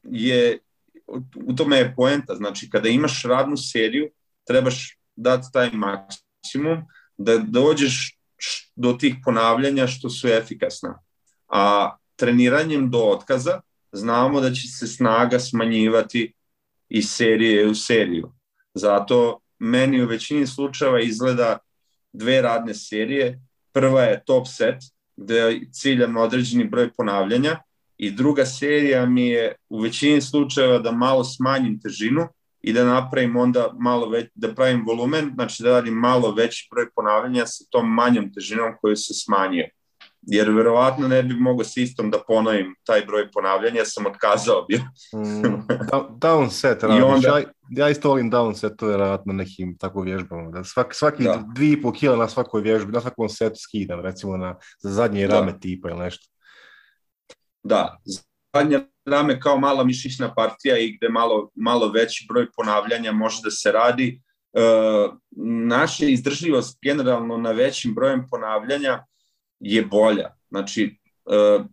je, u tome je poenta, znači kada imaš radnu seriju, trebaš dati taj maksimum da dođeš do tih ponavljanja što su efikasna. A treniranjem do otkaza znamo da će se snaga smanjivati iz serije u seriju. Zato meni u većini slučajeva izgleda dve radne serije Prva je top set, gde ciljam određeni broj ponavljanja i druga serija mi je u većini slučajeva da malo smanjim težinu i da napravim onda malo već, da pravim volumen, znači da radim malo veći broj ponavljanja sa tom manjom težinom koju se smanjio. Jer verovatno ne bi mogao s istom da ponovim taj broj ponavljanja, sam otkazao bio. mm, down set, radiš. I onda, ja, ja isto volim down setove raditi na nekim tako vježbama. Da svaki, svaki da. dvije i pol kila na svakoj vježbi, na svakom setu skidam, recimo na, za zadnje da. rame tipa ili nešto. Da, zadnje rame kao mala mišićna partija i gde malo, malo veći broj ponavljanja može da se radi. E, naša izdržljivost generalno na većim brojem ponavljanja je bolja. Znači, e,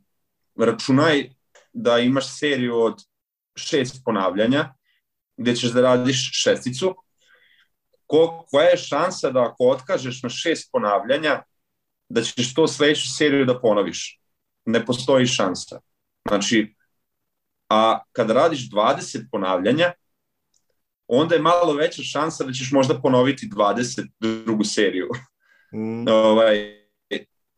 računaj da imaš seriju od šest ponavljanja, gde ćeš da radiš šesticu, ko, koja je šansa da ako otkažeš na šest ponavljanja, da ćeš to sledeću seriju da ponoviš? Ne postoji šansa. Znači, a kada radiš 20 ponavljanja, onda je malo veća šansa da ćeš možda ponoviti 20 drugu seriju. Mm. ovaj,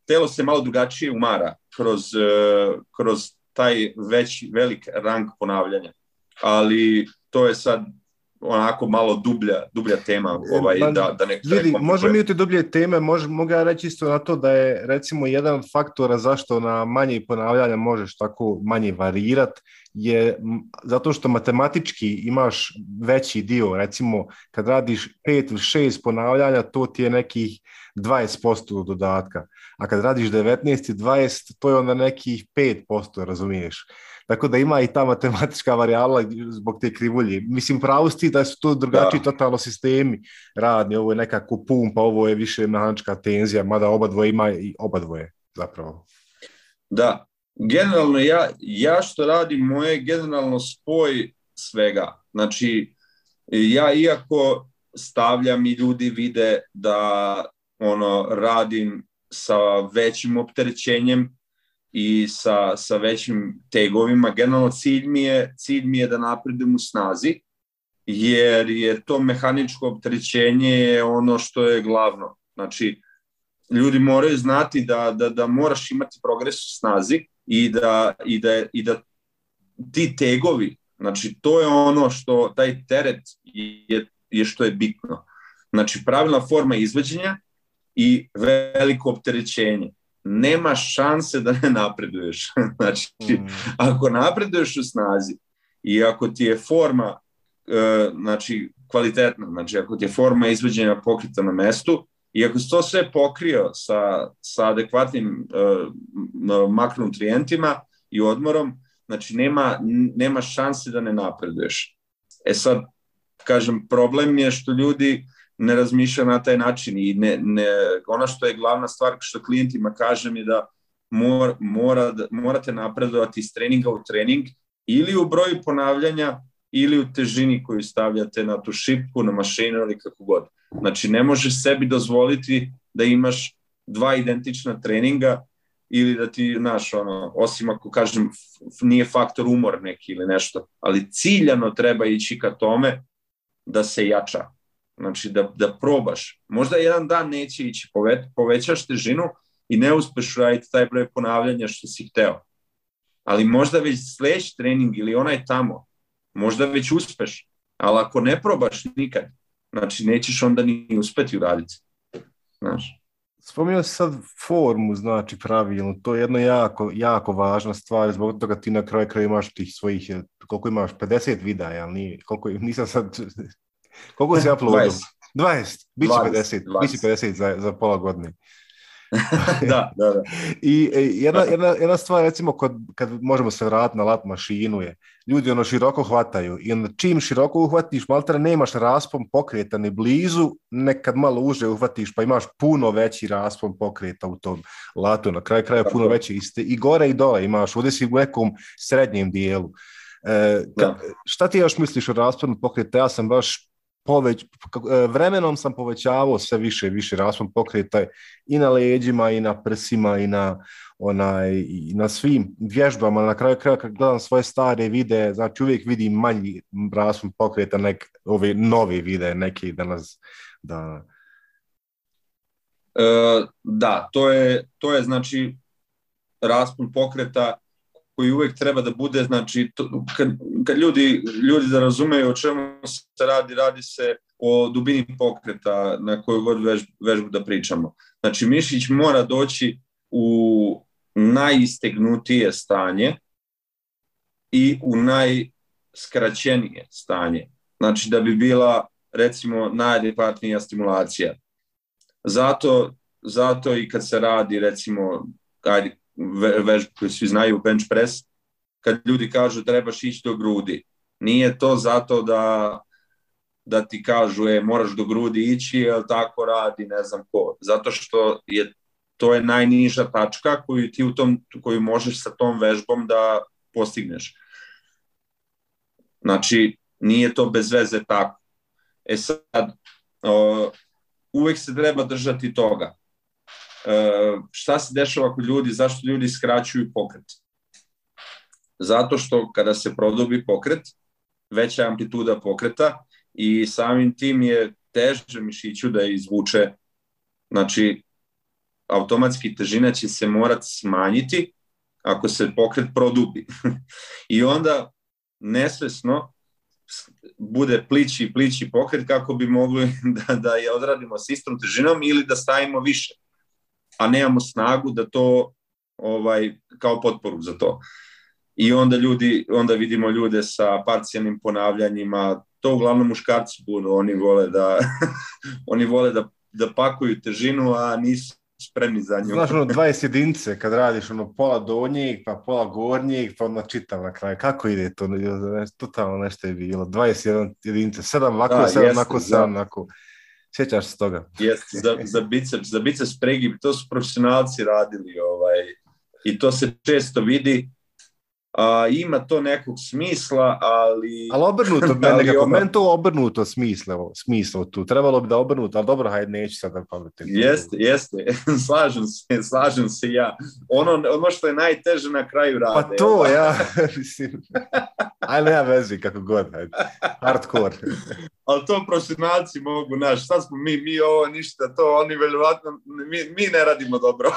telo se malo drugačije umara kroz, uh, kroz taj već velik rang ponavljanja. Ali to je sad onako malo dublja, dublja tema ovaj, da, da ne... Vidi, može mi ti dublje teme, može, mogu ja reći isto na to da je recimo jedan faktor zašto na manje ponavljanja možeš tako manje varirat je zato što matematički imaš veći dio, recimo kad radiš pet ili šest ponavljanja, to ti je nekih 20% dodatka, a kad radiš 19 i 20, to je onda nekih 5%, razumiješ? Tako da ima i ta matematička varijabla zbog te krivulje. Mislim, pravo ti da su to drugačiji da. totalno sistemi radni. Ovo je nekako pumpa, ovo je više mehanička tenzija, mada oba dvoje ima i oba dvoje zapravo. Da, generalno ja, ja što radim, moje generalno spoj svega. Znači, ja iako stavljam i ljudi vide da ono radim sa većim opterećenjem i sa, sa većim tegovima. Generalno cilj mi je, cilj mi je da napredujem u snazi, jer je to mehaničko opterećenje je ono što je glavno. Znači, ljudi moraju znati da, da, da moraš imati progres u snazi i da, i da, i da ti tegovi, znači to je ono što, taj teret je, je što je bitno. Znači, pravilna forma izveđenja i veliko opterećenje nema šanse da ne napreduješ. znači, mm. ako napreduješ u snazi i ako ti je forma e, znači, kvalitetna, znači ako ti je forma izveđenja pokrita na mestu i ako si to sve pokrio sa, sa adekvatnim e, makronutrijentima i odmorom, znači nema, nema šanse da ne napreduješ. E sad, kažem, problem je što ljudi ne razmišlja na taj način i ne, ne, ono što je glavna stvar što klijentima kažem je da mor, mora, morate napredovati iz treninga u trening ili u broju ponavljanja ili u težini koju stavljate na tu šipku, na mašinu ili kako god. Znači ne možeš sebi dozvoliti da imaš dva identična treninga ili da ti, znaš, ono, osim ako kažem nije faktor umor neki ili nešto, ali ciljano treba ići ka tome da se jača Znači da, da probaš. Možda jedan dan neće ići, pove, povećaš težinu i ne uspeš raditi taj broj ponavljanja što si hteo. Ali možda već sledeći trening ili onaj tamo, možda već uspeš, ali ako ne probaš nikad, znači nećeš onda ni uspeti uraditi. Znaš. Spominjao si sad formu, znači pravilno, to je jedna jako, jako važna stvar, zbog toga ti na kraju kraju imaš tih svojih, koliko imaš, 50 videa, jel nije, koliko, nisam sad Koliko si uploadao? 20. 20, biće 50, 20. biće 50 za, za pola godine. da, da, da. I e, jedna, jedna, jedna stvar, recimo, kod, kad možemo se vratiti na lap mašinu je, ljudi ono široko hvataju i onda čim široko uhvatiš, maltene nemaš raspon pokreta ni blizu, nekad malo uže uhvatiš pa imaš puno veći raspon pokreta u tom latu, na kraju kraja puno veći iste, i gore i dole imaš, ovdje si u nekom srednjem dijelu. E, ka, da. šta ti još misliš o rasponu pokreta? Ja sam baš poveć, e, vremenom sam povećavao sve više i više raspon pokreta i na leđima i na prsima i na onaj i na svim vježbama. Na kraju kraja kad gledam svoje stare videe znači uvijek vidim manji raspon pokreta nek ovi novi videe neki da nas da. E, da to je to je znači raspon pokreta koji uvek treba da bude, znači, to, kad, kad ljudi, ljudi da razumeju o čemu se radi, radi se o dubini pokreta na koju god vež, vežbu da pričamo. Znači, mišić mora doći u najistegnutije stanje i u najskraćenije stanje. Znači, da bi bila, recimo, najadekvatnija stimulacija. Zato, zato i kad se radi, recimo, ajde, vežbu koju svi znaju, bench press, kad ljudi kažu trebaš ići do grudi. Nije to zato da, da ti kažu e, moraš do grudi ići, jel tako radi, ne znam ko. Zato što je to je najniža tačka koju ti u tom koju možeš sa tom vežbom da postigneš. Znači, nije to bez veze tako. E sad, o, uvek se treba držati toga. E, šta se dešava kod ljudi, zašto ljudi skraćuju pokret? Zato što kada se produbi pokret, veća amplituda pokreta i samim tim je teže mišiću da izvuče, znači automatski težina će se morati smanjiti ako se pokret produbi. I onda nesvesno bude plići plići pokret kako bi mogli da, da je odradimo s istom težinom ili da stavimo više, a nemamo snagu da to ovaj kao potporu za to. I onda ljudi, onda vidimo ljude sa parcijalnim ponavljanjima, to uglavnom muškarci budu, oni vole da oni vole da, da pakuju težinu, a nisu spremni za nju. Znaš, ono, 20 jedinice, kad radiš ono pola donjeg, pa pola gornjeg, pa onda čitam na kraju. Kako ide to? Totalno nešto je bilo. 21 jedinice, 7 ovako, da, 7 onako, 7 onako. Sjećaš se toga? Jeste, za, za biceps, za biceps pregib, to su profesionalci radili, ovaj, i to se često vidi, a, ima to nekog smisla, ali... Ali obrnuto, ali nekako, oba... meni to obrnuto smislo, smislo tu. Trebalo bi da obrnuto, ali dobro, hajde, neću sad da pametim. Jeste, jeste, slažem se, slažem se ja. Ono, ono što je najteže na kraju rade. Pa to, ja, mislim, ajde, nema vezi, kako god, hajde. hardcore. ali to profesionalci mogu, naš, sad smo mi, mi ovo ništa, to oni verovatno, mi, mi ne radimo dobro.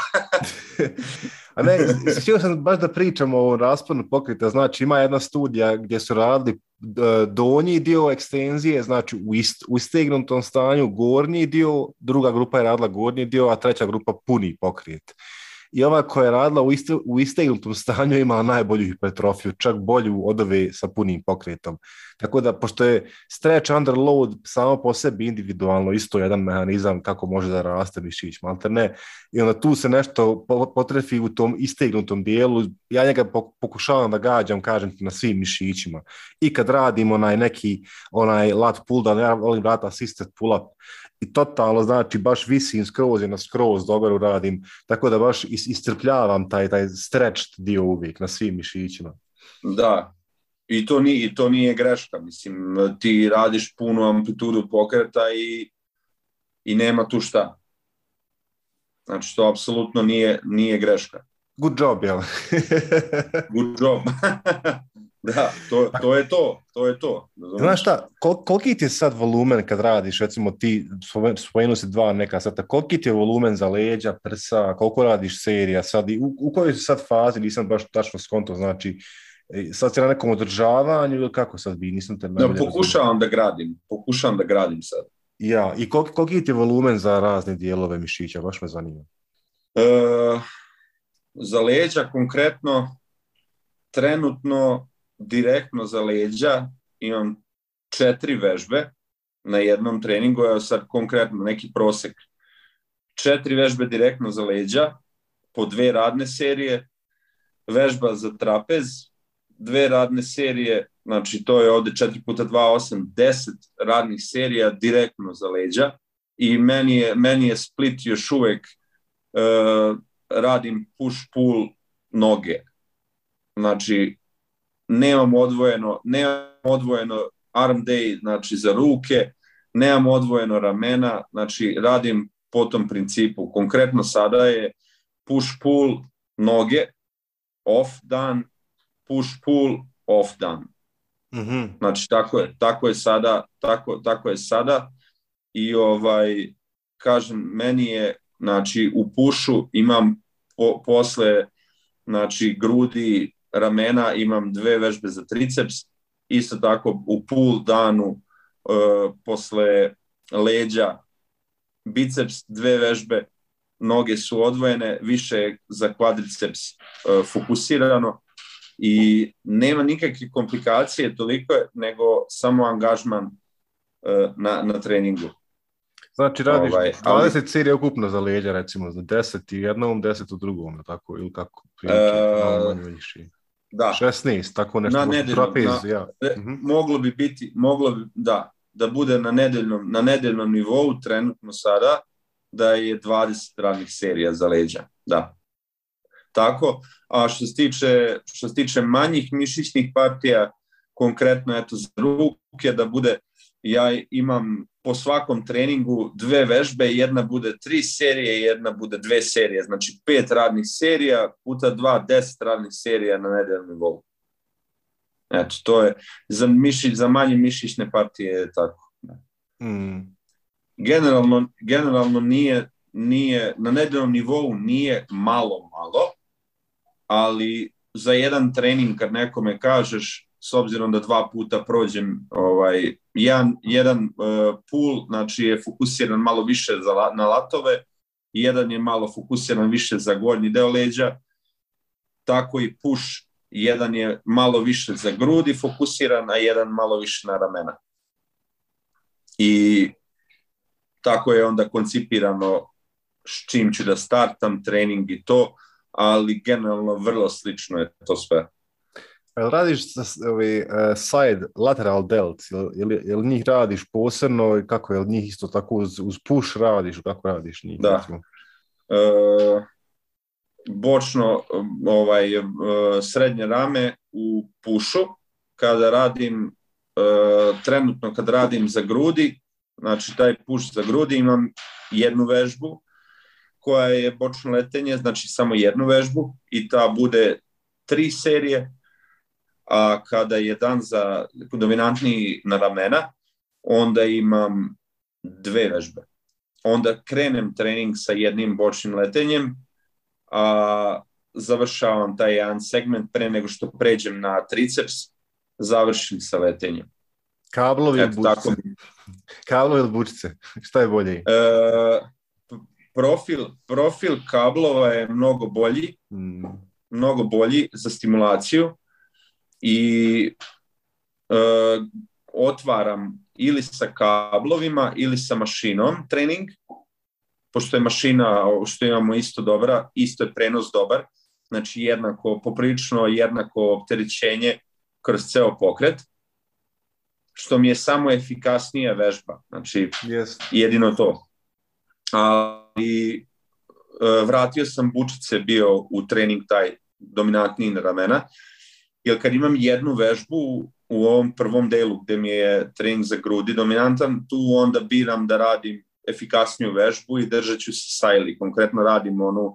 A ne, htio sam baš da pričamo o rasponu pokreta, znači ima jedna studija gdje su radili donji dio ekstenzije, znači u, ist, u istegnutom stanju gornji dio, druga grupa je radila gornji dio, a treća grupa puni pokret i ova koja je radila u, iste, u istegnutom stanju ima najbolju hipertrofiju, čak bolju od ove sa punim pokretom. Tako da, pošto je stretch under load samo po sebi individualno isto jedan mehanizam kako može da raste mišić, malte ne, i onda tu se nešto potrefi u tom istegnutom dijelu, ja njega pokušavam da gađam, kažem ti, na svim mišićima. I kad radim onaj neki, onaj lat pull down, ja volim rata assisted pull up, i totalno, znači, baš visim skroz i na skroz dogoru radim, tako da baš iscrpljavam taj, taj stretched dio uvijek na svim mišićima. Da, i to, nije, i to nije greška, mislim, ti radiš punu amplitudu pokreta i, i nema tu šta. Znači, to apsolutno nije, nije greška. Good job, jel? Good job. Da, to, to je to, to je to. Znaš šta, kol, koliki ti je sad volumen kad radiš, recimo ti, spomenuo si dva neka sata, koliki ti je volumen za leđa, prsa, koliko radiš serija sad i u, u kojoj si sad fazi, nisam baš tačno skonto, znači e, sad si na nekom održavanju ili kako sad bi, nisam te... Da, pokušavam da gradim, pokušavam da gradim sad. Ja, i koliki, koliki ti je volumen za razne dijelove mišića, baš me zanima. E, za leđa konkretno, trenutno direktno za leđa imam četiri vežbe na jednom treningu, evo sad konkretno neki prosek. Četiri vežbe direktno za leđa, po dve radne serije, vežba za trapez, dve radne serije, znači to je ovde 4 puta 2, 8, 10 radnih serija direktno za leđa i meni je, meni je split još uvek uh, radim push-pull noge. Znači, nemam odvojeno, nemam odvojeno arm day, znači za ruke, nemam odvojeno ramena, znači radim po tom principu. Konkretno sada je push pull noge, off dan, push pull off dan. Mm -hmm. Znači tako je, tako je sada, tako, tako je sada i ovaj kažem meni je znači u pušu imam po, posle znači grudi ramena imam dve vežbe za triceps, isto tako u pull danu uh, posle leđa biceps dve vežbe, noge su odvojene, više za kvadriceps uh, fokusirano i nema nikakve komplikacije toliko nego samo angažman uh, na, na treningu. Znači radiš ovaj, 20 ali, serija ukupno za leđa, recimo za 10 i jednom, 10 u drugom, tako ili kako? Prilike, malo manje Da. 16, tako nešto. Na nedeljnom, trapez, na, ja. uh. -huh. Moglo bi biti, moglo bi, da, da bude na nedeljnom, na nedeljnom nivou trenutno sada, da je 20 radnih serija za leđa, da. tako. A što se tiče, što se tiče manjih mišićnih partija, konkretno eto za ruke da bude ja imam po svakom treningu dve vežbe, jedna bude tri serije, jedna bude dve serije, znači pet radnih serija puta dva, deset radnih serija na nedeljnom nivou. Eto, to je za, mišić, za manje mišićne partije je tako. Mm. Generalno, generalno nije, nije, na nedeljnom nivou nije malo, malo, ali za jedan trening kad nekome kažeš s obzirom da dva puta prođem ovaj, jedan, jedan uh, pool, znači je fokusiran malo više za, na latove, jedan je malo fokusiran više za gornji deo leđa, tako i push, jedan je malo više za grudi fokusiran, a jedan malo više na ramena. I tako je onda koncipirano s čim ću da startam trening i to, ali generalno vrlo slično je to sve. Jel radiš ovi, uh, side lateral delts, jel, jel, jel njih radiš posebno i kako, jel njih isto tako uz, uz push radiš, kako radiš njih? Da. Uh, bočno ovaj, uh, srednje rame u pušu, kada radim uh, trenutno kad radim za grudi, znači taj puš za grudi imam jednu vežbu koja je bočno letenje, znači samo jednu vežbu i ta bude tri serije a kada je dan za dominantni na ramena, onda imam dve vežbe. Onda krenem trening sa jednim bočnim letenjem, a završavam taj jedan segment pre nego što pređem na triceps, završim sa letenjem. Kablovi ili bučice? Kablovi ili bučice? Šta je bolje? E, profil, profil kablova je mnogo bolji, mm. mnogo bolji za stimulaciju i uh, otvaram ili sa kablovima ili sa mašinom trening, pošto je mašina, što imamo isto dobra, isto je prenos dobar, znači jednako, poprilično jednako opterećenje kroz ceo pokret, što mi je samo efikasnija vežba, znači yes. jedino to. Ali uh, vratio sam bučice bio u trening taj dominantniji na ramena, jer kad imam jednu vežbu u ovom prvom delu gde mi je trening za grudi dominantan, tu onda biram da radim efikasniju vežbu i držat ću se sajli. Konkretno radim onu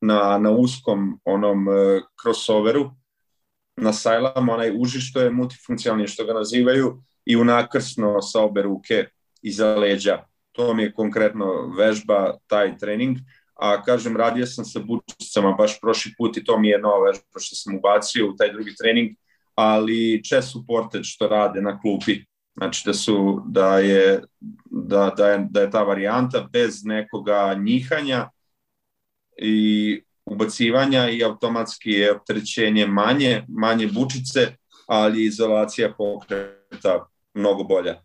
na, na uskom onom uh, crossoveru, na sajlama, onaj uži što je multifunkcionalni, što ga nazivaju, i unakrsno sa obe ruke iza leđa. To mi je konkretno vežba, taj trening a kažem, radio sam sa bučicama baš prošli put i to mi je nova vežba što sam ubacio u taj drugi trening, ali chest supported što rade na klupi, znači da su, da je, da, da je, da je ta varijanta bez nekoga njihanja i ubacivanja i automatski je opterećenje manje, manje bučice, ali izolacija pokreta mnogo bolja.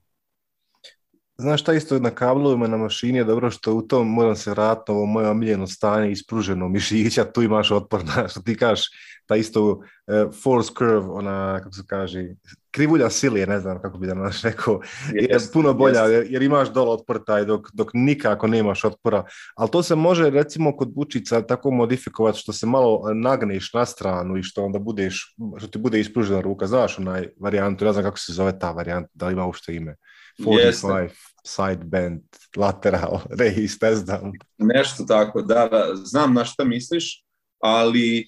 Znaš šta isto na kablovima na mašini je dobro što u tom moram se vratiti ovo moje omiljeno stanje ispruženo mišića, tu imaš otpor na što ti kažeš, ta isto uh, force curve, ona, kako se kaže, krivulja silije, ne znam kako bi da naš rekao, je yes, puno bolja yes. jer, jer imaš dole otpor taj dok, dok nikako nemaš otpora, ali to se može recimo kod bučica tako modifikovati što se malo nagneš na stranu i što onda budeš, što ti bude ispružena ruka, znaš onaj varijantu, ne znam kako se zove ta varijanta, da li ima ušte ime. 45, side bend, lateral, raise, ne znam. Nešto tako, da, da, znam na šta misliš, ali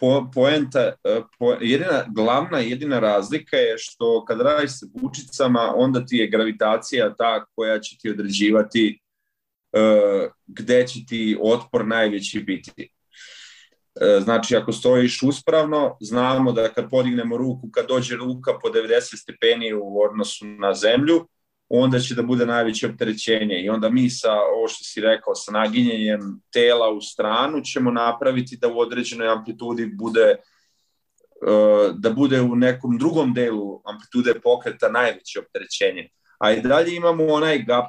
po, poenta, po, jedina, glavna jedina razlika je što kad radiš sa bučicama, onda ti je gravitacija ta koja će ti određivati uh, gde će ti otpor najveći biti. Uh, znači, ako stojiš uspravno, znamo da kad podignemo ruku, kad dođe ruka po 90 stepeni u odnosu na zemlju, onda će da bude najveće opterećenje i onda mi sa, ovo što si rekao, sa naginjenjem tela u stranu ćemo napraviti da u određenoj amplitudi bude da bude u nekom drugom delu amplitude pokreta najveće opterećenje. A i dalje imamo onaj gap,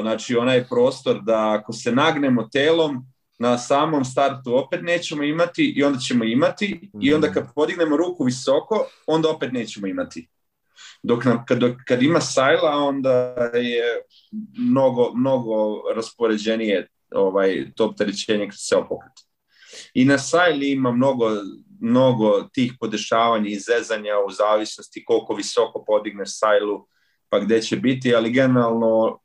znači onaj prostor da ako se nagnemo telom, na samom startu opet nećemo imati i onda ćemo imati i onda kad podignemo ruku visoko, onda opet nećemo imati. Dok nam, kad, kad ima sajla, onda je mnogo, mnogo raspoređenije ovaj, to opterećenje kroz ceo pokret. I na sajli ima mnogo, mnogo tih podešavanja i zezanja u zavisnosti koliko visoko podigneš sajlu, pa gde će biti, ali generalno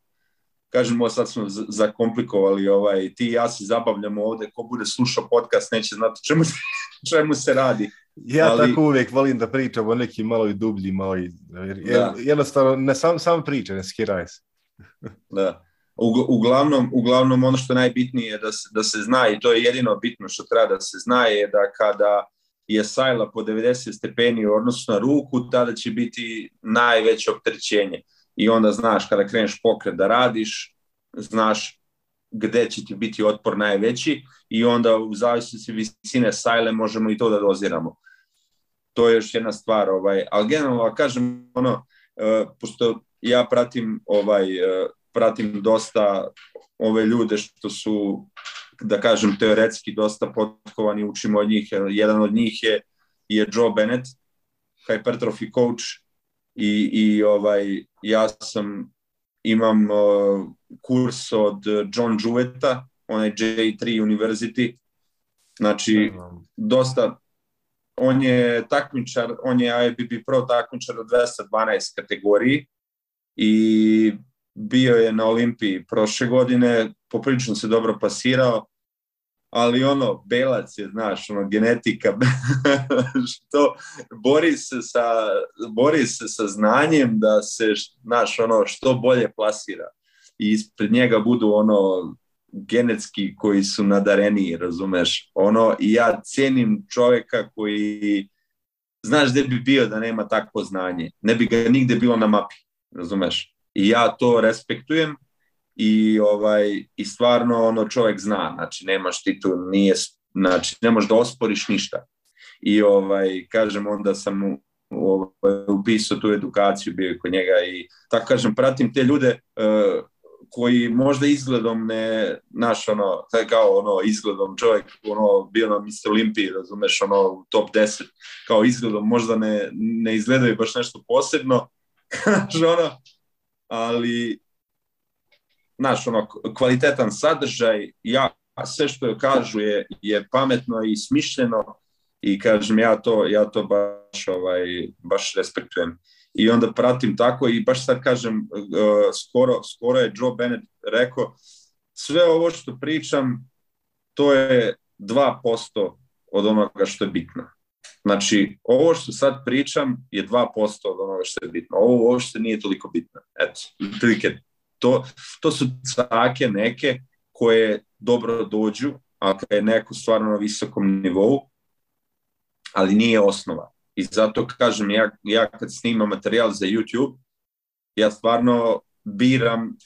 kažemo sad smo zakomplikovali ovaj, ti i ja se zabavljamo ovde, ko bude slušao podcast neće znati čemu, čemu se radi. Ja ali... tako uvijek volim da pričam o nekim malo i dublji, malo i, jer, da. jednostavno ne sam, sam priča, ne skiraj se. da. Uglavnom, uglavnom ono što je najbitnije je da se, da se zna i to je jedino bitno što treba da se zna je da kada je sajla po 90 stepeni u odnosu na ruku, tada će biti najveće opterećenje. I onda znaš kada kreneš pokret da radiš, znaš gde će ti biti otpor najveći i onda u zavisnosti visine sajle možemo i to da doziramo. To je još jedna stvar, ovaj, ali generalno kažem ono, uh, pošto ja pratim ovaj uh, pratim dosta ove ljude što su, da kažem, teoretski dosta potkovani, učimo od njih. Jedan od njih je, je Joe Bennett, hypertrophy coach i, i ovaj, ja sam imam uh, kurs od John Juveta, onaj J3 University, znači dosta, on je takmičar, on je IBB Pro takmičar od 212 kategoriji i bio je na Olimpiji prošle godine, poprilično se dobro pasirao, ali ono, belac je, znaš, ono, genetika, što bori se sa, bori se sa znanjem da se, znaš, ono, što bolje plasira. I ispred njega budu, ono, genetski koji su nadareni, razumeš, ono, i ja cenim čoveka koji, znaš gde bi bio da nema takvo znanje, ne bi ga nigde bilo na mapi, razumeš, i ja to respektujem i ovaj i stvarno ono čovjek zna, znači nemaš ti tu nije znači ne možeš da osporiš ništa. I ovaj kažem onda sam u, ovaj, upisao tu edukaciju bio kod njega i tako kažem pratim te ljude uh, koji možda izgledom ne, naš ono, kao ono, izgledom čovjek, ono, bio na Mr. Olimpiji, razumeš, ono, u top 10, kao izgledom možda ne, ne izgledaju baš nešto posebno, kaže ono, ali znaš, ono, kvalitetan sadržaj, ja, sve što kažu je, je pametno i smišljeno i kažem, ja to, ja to baš, ovaj, baš respektujem. I onda pratim tako i baš sad kažem, uh, skoro, skoro je Joe Bennett rekao, sve ovo što pričam, to je 2% od onoga što je bitno. Znači, ovo što sad pričam je 2% od onoga što je bitno. Ovo uopšte nije toliko bitno. Eto, prilike. To, to su cake neke koje dobro dođu, ako je neko stvarno na visokom nivou, ali nije osnova. I zato kažem, ja, ja kad snimam materijal za YouTube, ja stvarno biram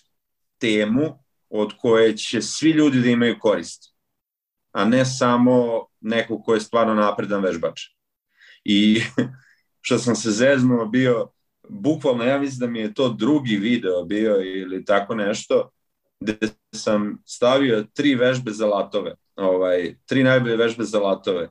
temu od koje će svi ljudi da imaju korist, a ne samo neko ko je stvarno napredan vežbač i što sam se zeznuo bio, bukvalno ja mislim da mi je to drugi video bio ili tako nešto, gde sam stavio tri vežbe za latove, ovaj, tri najbolje vežbe za latove.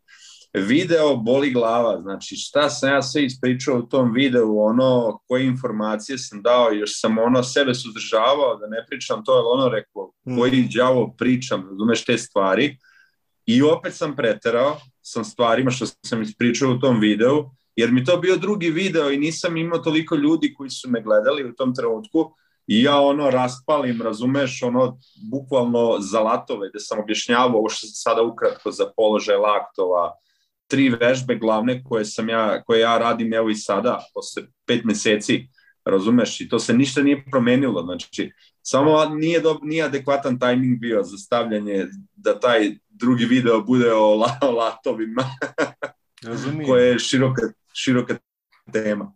Video boli glava, znači šta sam ja sve ispričao u tom videu, ono, koje informacije sam dao, još sam ono sebe suzdržavao da ne pričam to, ali ono rekao, koji đavo pričam, razumeš te stvari, i opet sam preterao, sam stvarima što sam ispričao u tom videu, jer mi to bio drugi video i nisam imao toliko ljudi koji su me gledali u tom trenutku i ja ono raspalim, razumeš, ono bukvalno za latove gde sam objašnjavao ovo što sam sada ukratko za položaj laktova, tri vežbe glavne koje sam ja, koje ja radim evo i sada, posle pet meseci, razumeš, i to se ništa nije promenilo, znači, samo nije, do, nije adekvatan tajming bio za stavljanje da taj drugi video bude o, la, o latovima, Razumijem. koje je široka, široka tema.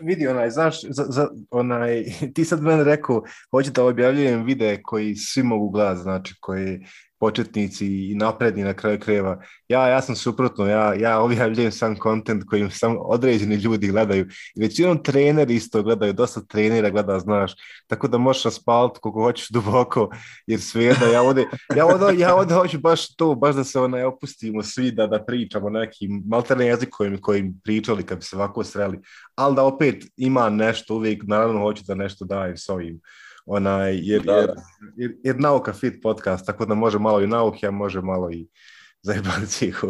Vidi, onaj, znaš, za, za, onaj, ti sad meni rekao, hoću da objavljujem videe koji svi mogu gledati, znači, koji početnici i napredni na kraju kreva. Ja, ja sam suprotno, ja, ja objavljujem sam kontent kojim sam određeni ljudi gledaju. I većinom treneri isto gledaju, dosta trenera gleda, znaš, tako da možeš raspaliti koliko hoćeš duboko, jer sve da ja ovde, ja ovde, ja ovde hoću baš to, baš da se onaj opustimo svi, da, da pričamo nekim malterne jezikovim kojim pričali kad bi se ovako sreli, ali da opet ima nešto, uvijek naravno hoću da nešto dajem s ovim onaj, jer, da, jer, jer, jer nauka fit podcast, tako da može malo i nauke, a može malo i zajebanci ih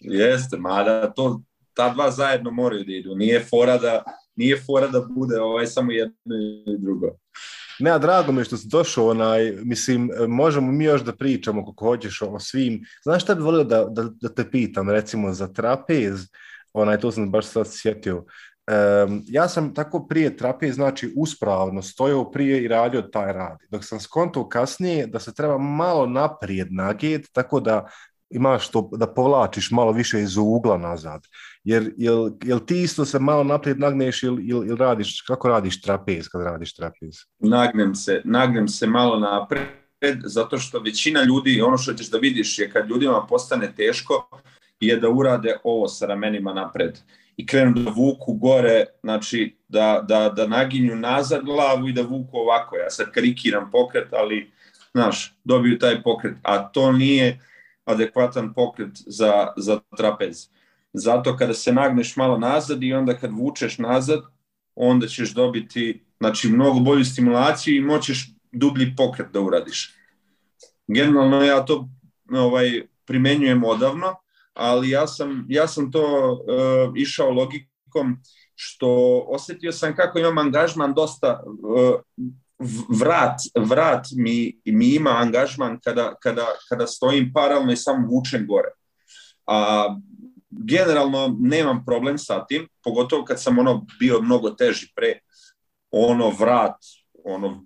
Jeste, mada to, ta dva zajedno moraju da idu. Nije fora da, nije fora da bude ovaj samo jedno ili drugo. Ne, a drago mi je što si došao, onaj, mislim, možemo mi još da pričamo kako hoćeš o svim. Znaš šta bi volio da, da, da te pitam, recimo, za trapez, onaj, to sam baš sad sjetio. Um, ja sam tako prije trapez, znači uspravno stojao prije i radio taj radi. Dok sam skontao kasnije da se treba malo naprijed nagijet, tako da imaš to da povlačiš malo više iz ugla nazad. Jer jel, jel ti isto se malo naprijed nagneš ili, ili, ili radiš, kako radiš trapez kad radiš trapez? Nagnem se, nagnem se malo napred, zato što većina ljudi, ono što ćeš da vidiš je kad ljudima postane teško, je da urade ovo sa ramenima napred i krenu da vuku gore, znači da, da, da naginju nazad glavu i da vuku ovako. Ja sad karikiram pokret, ali, znaš, dobiju taj pokret, a to nije adekvatan pokret za, za trapez. Zato kada se nagneš malo nazad i onda kad vučeš nazad, onda ćeš dobiti znači, mnogo bolju stimulaciju i moćeš dublji pokret da uradiš. Generalno ja to ovaj, primenjujem odavno, ali ja sam, ja sam to uh, išao logikom što osetio sam kako imam angažman dosta uh, vrat, vrat mi, mi ima angažman kada, kada, kada stojim paralelno i samo vučem gore. A generalno nemam problem sa tim, pogotovo kad sam ono bio mnogo teži pre, ono vrat, ono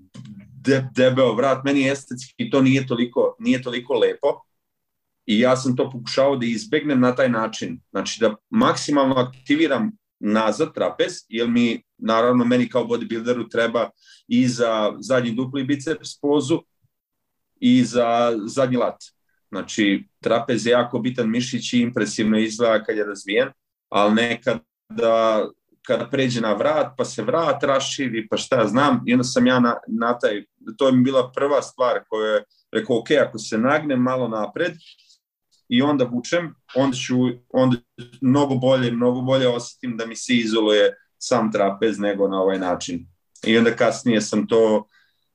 de, debeo vrat, meni estetski to nije toliko, nije toliko lepo i ja sam to pokušao da izbegnem na taj način, znači da maksimalno aktiviram nazad trapez, jer mi, naravno, meni kao bodybuilderu treba i za zadnji dupli biceps pozu i za zadnji lat. Znači, trapez je jako bitan mišić i impresivno izgleda kad je razvijen, ali nekada kada pređe na vrat, pa se vrat raširi, pa šta ja znam, i onda sam ja na, na taj, to je mi bila prva stvar koja je rekao, ok, ako se nagnem malo napred i onda vučem, onda ću onda mnogo bolje, mnogo bolje osetim da mi se izoluje sam trapez nego na ovaj način. I onda kasnije sam to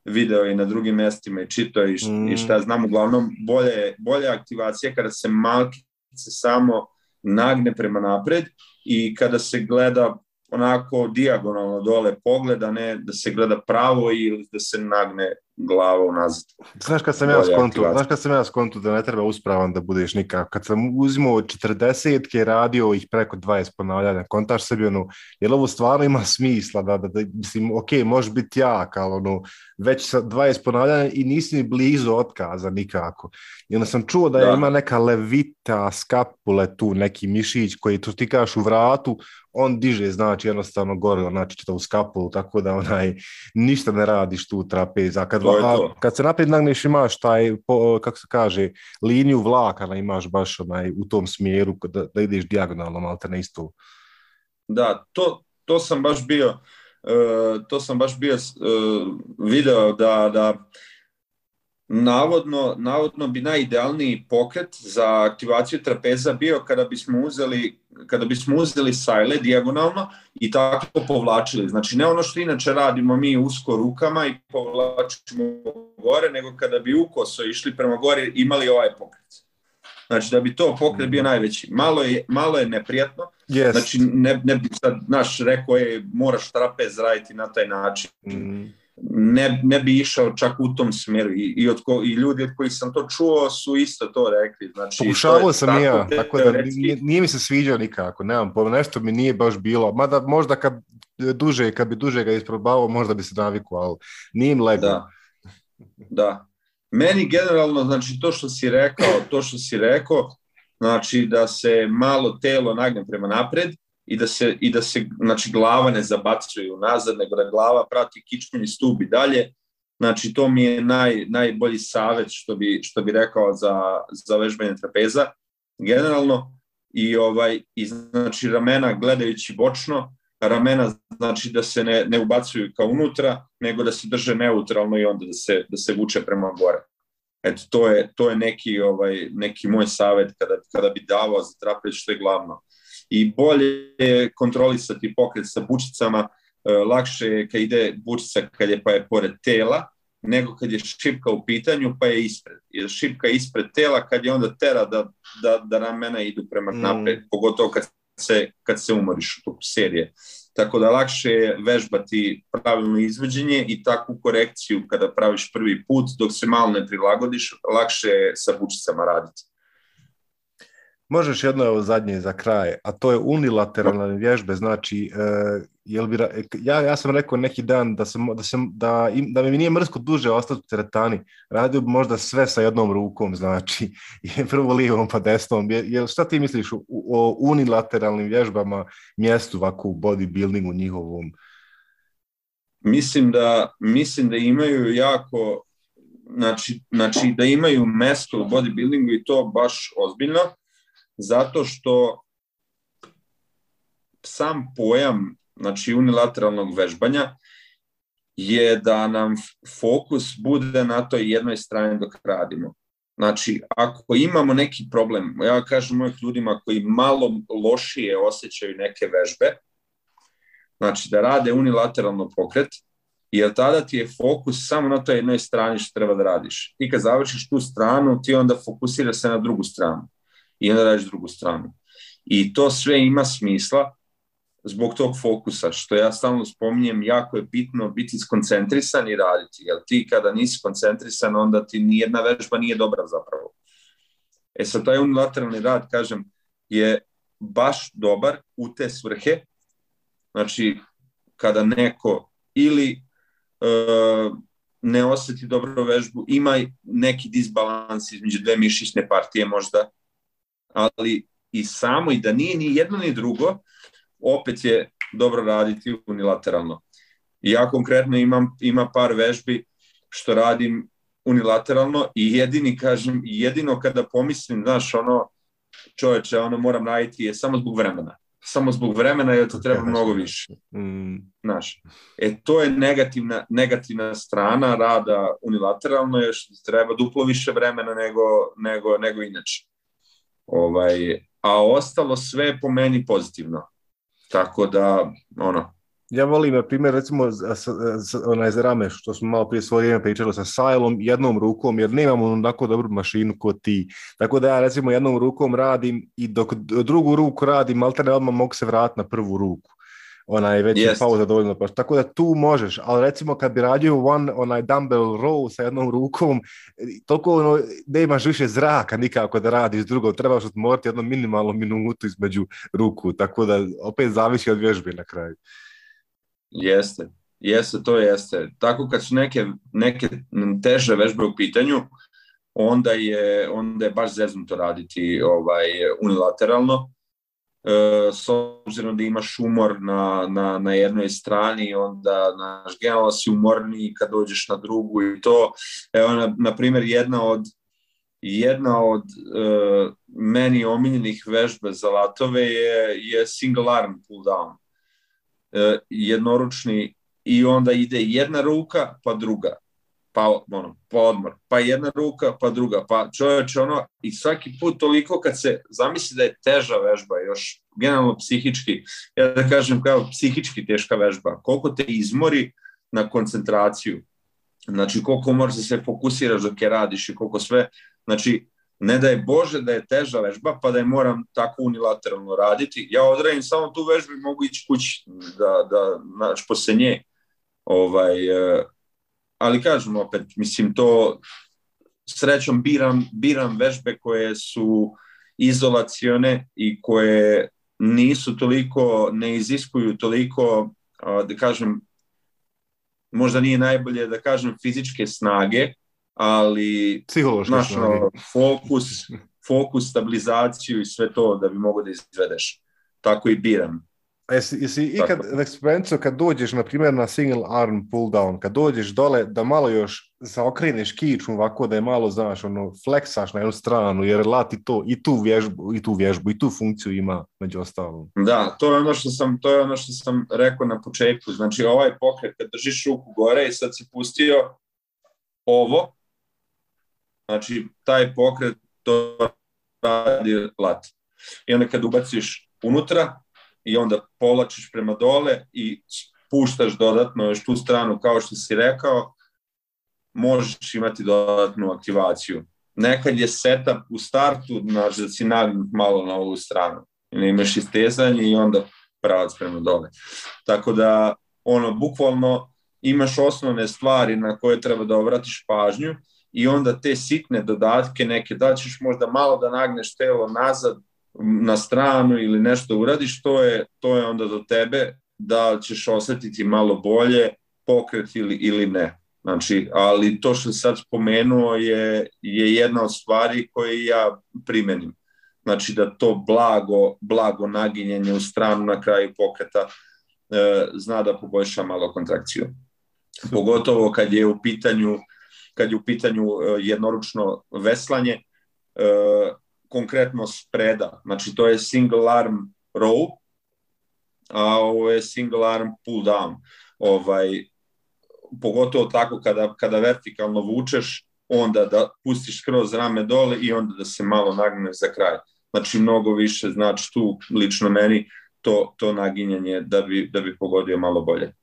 video i na drugim mestima i čitao i, mm. i šta znam, uglavnom bolje, bolje aktivacija kada se malkice samo nagne prema napred i kada se gleda onako dijagonalno dole pogleda, ne da se gleda pravo ili da se nagne glava unazad. Znaš kad sam ja skontu, znaš kad sam ja skontu da ne treba uspravan da budeš nikako. Kad sam uzimao 40 radio ih preko 20 ponavljanja, kontaš sebi ono, jer ovo stvarno ima smisla, da, da, da mislim, ok, može biti jak, ali ono, već sa 20 ponavljanja i nisi ni blizu otkaza nikako. I onda sam čuo da, da. ima neka levita skapule tu, neki mišić koji to ti kažeš u vratu, on diže, znači jednostavno gore, znači čitavu skapulu, tako da onaj, ništa ne radiš tu trapez. A kad, a, kad se naprijed nagneš imaš taj, po, kako se kaže, liniju vlaka, da imaš baš onaj, u tom smjeru da, da ideš dijagonalno, malo te na istu. Da, to, to sam baš bio, uh, to sam baš bio uh, video da, da navodno, navodno bi najidealniji pokret za aktivaciju trapeza bio kada bismo uzeli kada bismo uzeli sajle dijagonalno i tako povlačili. Znači ne ono što inače radimo mi usko rukama i povlačimo gore, nego kada bi ukoso išli prema gore imali ovaj pokret. Znači da bi to pokret bio najveći. Malo je, malo je neprijatno. Yes. Znači ne, ne bi sad naš rekao je moraš trapez raditi na taj način. Mm ne, ne bi išao čak u tom smeru i, i, od ko, i ljudi od kojih sam to čuo su isto to rekli. Znači, Pokušavao sam i ja, tako da nije, nije mi se sviđao nikako, nemam pojma, nešto mi nije baš bilo, mada možda kad duže, kad bi duže ga isprobavao, možda bi se navikao, ali nije im lego. Da, da. Meni generalno, znači to što si rekao, to što si rekao, znači da se malo telo nagne prema napred, i da se, i da se znači, glava ne zabacuje nazad, nego da glava prati kičmeni stub i dalje. Znači, to mi je naj, najbolji savet što bi, što bi rekao za, za vežbanje trapeza. Generalno, i, ovaj, i znači ramena gledajući bočno, ramena znači da se ne, ne ubacuju kao unutra, nego da se drže neutralno i onda da se, da se vuče prema gore. Eto, to je, to je neki, ovaj, neki moj savet kada, kada bi davao za trapez, što je glavno i bolje je kontrolisati pokret sa bučicama, e, lakše je kad ide bučica kad je pa je pored tela, nego kad je šipka u pitanju, pa je ispred. Jer šipka je ispred tela, kad je onda tera da, da, da ramena idu prema Mm. napred, pogotovo kad se, kad se umoriš u toku serije. Tako da lakše je vežbati pravilno izvođenje i takvu korekciju kada praviš prvi put, dok se malo ne prilagodiš, lakše je sa bučicama raditi. Možeš jedno evo zadnje za kraj, a to je unilateralne vježbe, znači, e, jel bi, ja, ja sam rekao neki dan da, se, mo- da, se, da, im, da mi nije mrsko duže ostati u teretani, radio bi možda sve sa jednom rukom, znači, prvo lijevom pa desnom, je, jel, šta ti misliš o, o unilateralnim vježbama, mjestu ovako u bodybuildingu njihovom? Mislim da, mislim da imaju jako, znači, znači da imaju mesto u bodybuildingu i to baš ozbiljno, zato što sam pojam znači unilateralnog vežbanja je da nam fokus bude na toj jednoj strani dok radimo. Znači, ako imamo neki problem, ja kažem mojih ljudima koji malo lošije osjećaju neke vežbe, znači da rade unilateralno pokret, jer tada ti je fokus samo na toj jednoj strani što treba da radiš. Ti kad završiš tu stranu, ti onda fokusiraš se na drugu stranu i onda radiš drugu stranu. I to sve ima smisla zbog tog fokusa, što ja stalno spominjem, jako je bitno biti skoncentrisan i raditi, jer ti kada nisi koncentrisan, onda ti nijedna vežba nije dobra zapravo. E sad, taj unilateralni rad, kažem, je baš dobar u te svrhe, znači, kada neko ili uh, ne osjeti dobro vežbu, ima neki disbalans između dve mišićne partije možda, ali i samo i da nije ni jedno ni drugo, opet je dobro raditi unilateralno. I ja konkretno imam, ima par vežbi što radim unilateralno i jedini, kažem, jedino kada pomislim, znaš, ono, čoveče, ono moram raditi je samo zbog vremena. Samo zbog vremena je to treba mnogo više. Mm. Znaš, e to je negativna, negativna strana rada unilateralno, je što treba duplo više vremena nego, nego, nego inače. Ovaj, a ostalo sve po meni pozitivno. Tako da, ono, Ja volim, na primjer, recimo, sa- sa- onaj za rame, što smo malo prije svoje vrijeme pričali sa sajlom, jednom rukom, jer nemamo onako dobru mašinu kao ti. Tako da ja, recimo, jednom rukom radim i dok drugu ruku radim, ali ne odmah mogu se vratiti na prvu ruku. Onaj, već je Jest. pauza dovoljno. Pa, tako da tu možeš, ali recimo kad bi radio one, onaj dumbbell row sa jednom rukom, toliko ono, da imaš više zraka nikako da radiš s drugom, trebaš odmoriti jednu minimalnu minutu između ruku, tako da opet zavisi od vježbe na kraju. Jeste, jeste, to jeste. Tako kad su neke, neke teže vežbe u pitanju, onda je, onda je baš zeznuto raditi ovaj, unilateralno. E, s obzirom da imaš umor na, na, na jednoj strani, onda naš generalno si umorniji kad dođeš na drugu i to. Evo, na, na primjer, jedna od jedna od e, meni omiljenih vežba za latove je, je single arm pull down uh, jednoručni i onda ide jedna ruka pa druga pa ono, pa odmor, pa jedna ruka, pa druga, pa čovječ ono, i svaki put toliko kad se zamisli da je teža vežba, još generalno psihički, ja da kažem kao psihički teška vežba, koliko te izmori na koncentraciju, znači koliko moraš da se fokusiraš dok je radiš i koliko sve, znači ne da je Bože da je teža vežba, pa da je moram tako unilateralno raditi. Ja odradim samo tu vežbu i mogu ići kući da, da znači, posle nje. Ovaj, eh, ali kažem opet, mislim to srećom biram, biram vežbe koje su izolacione i koje nisu toliko, ne iziskuju toliko, da kažem, možda nije najbolje da kažem fizičke snage, ali snage. ono, fokus, fokus, stabilizaciju i sve to da bi mogo da izvedeš. Tako i biram. A jesi, jesi ikad Tako. eksperimencu kad dođeš, na primjer, na single arm pull down, kad dođeš dole, da malo još zaokreneš kiču ovako, da je malo, znaš, ono, fleksaš na jednu stranu, jer lat i to, i tu vježbu, i tu vježbu, i tu funkciju ima, među ostalom. Da, to je ono što sam, to je ono što sam rekao na početku. Znači, ovaj pokret, kad držiš ruku gore i sad si pustio ovo, znači, taj pokret to radi lat. I onda kad ubaciš unutra i onda povlačiš prema dole i spuštaš dodatno još tu stranu, kao što si rekao, možeš imati dodatnu aktivaciju. Nekad je setup u startu, znaš, da si nagnut malo na ovu stranu. Ili imaš istezanje i onda pravac prema dole. Tako da, ono, bukvalno imaš osnovne stvari na koje treba da obratiš pažnju i onda te sitne dodatke neke, da ćeš možda malo da nagneš telo nazad na stranu ili nešto uradiš, to je, to je onda do tebe da ćeš osetiti malo bolje pokret ili, ili ne. Znači, ali to što sad spomenuo je, je jedna od stvari koje ja primenim. Znači da to blago, blago naginjenje u stranu na kraju pokreta e, zna da poboljša malo kontrakciju. Pogotovo kad je u pitanju kad je u pitanju e, jednoručno veslanje, e, konkretno spreda. Znači to je single arm row, a ovo je single arm pull down. Ovaj, pogotovo tako kada, kada vertikalno vučeš, onda da pustiš kroz rame dole i onda da se malo nagneš za kraj. Znači mnogo više znači tu lično meni to, to naginjanje da bi, da bi pogodio malo bolje.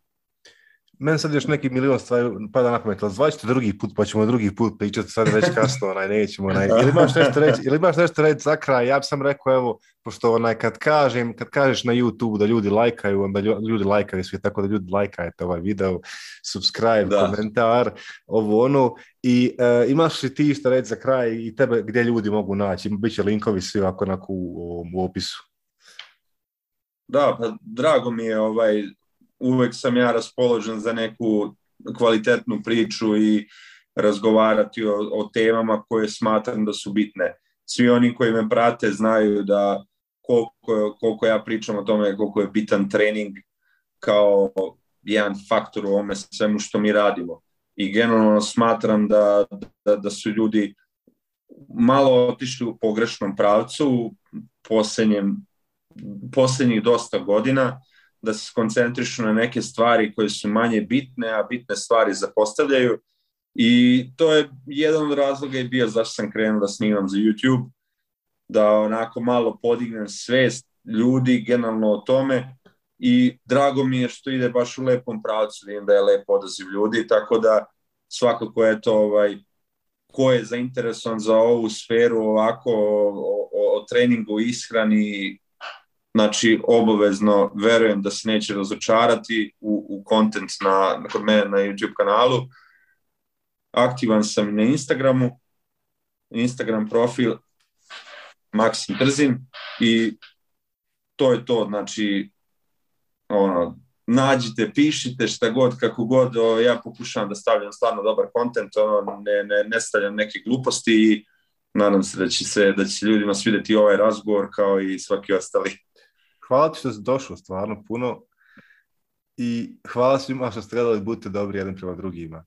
Meni sad još neki milion stvari pada na pamet, ali zvaćete drugi put, pa ćemo drugi put pričati, sad već kasno, onaj, nećemo, onaj, ili imaš nešto reći, ili imaš nešto reći za kraj, ja bi sam rekao, evo, pošto onaj, kad kažem, kad kažeš na YouTube da ljudi lajkaju, onda ljudi lajkaju svi, tako da ljudi lajkajte ovaj video, subscribe, da. komentar, ovo ono, i uh, imaš li ti što reći za kraj i tebe gdje ljudi mogu naći, biće linkovi svi ovako na u, u opisu. Da, pa drago mi je ovaj, uvek sam ja raspoložen za neku kvalitetnu priču i razgovarati o, o temama koje smatram da su bitne. Svi oni koji me prate znaju da koliko, koliko ja pričam o tome koliko je bitan trening kao jedan faktor u ovome svemu što mi radimo. I generalno smatram da, da, da su ljudi malo otišli u pogrešnom pravcu poslednjem, poslednjih dosta godina da se skoncentrišu na neke stvari koje su manje bitne, a bitne stvari zapostavljaju. I to je jedan od razloga i bio zašto sam krenuo da snimam za YouTube, da onako malo podignem svest ljudi generalno o tome i drago mi je što ide baš u lepom pravcu, vidim da je lep odaziv ljudi, tako da svakako je to ovaj, ko je zainteresovan za ovu sferu ovako o, o, o treningu, ishrani, Znači, obavezno verujem da se neće razočarati u, u content na, kod mene na YouTube kanalu. Aktivan sam na Instagramu. Instagram profil Maksim Trzin i to je to, znači ono, nađite, pišite šta god, kako god, o, ja pokušavam da stavljam stvarno dobar kontent, ono, ne, ne, ne stavljam neke gluposti i nadam se da će se, da će ljudima svideti ovaj razgovor kao i svaki ostali hvala ti što si došao stvarno puno i hvala svima što ste gledali, budite dobri jedan prema drugima.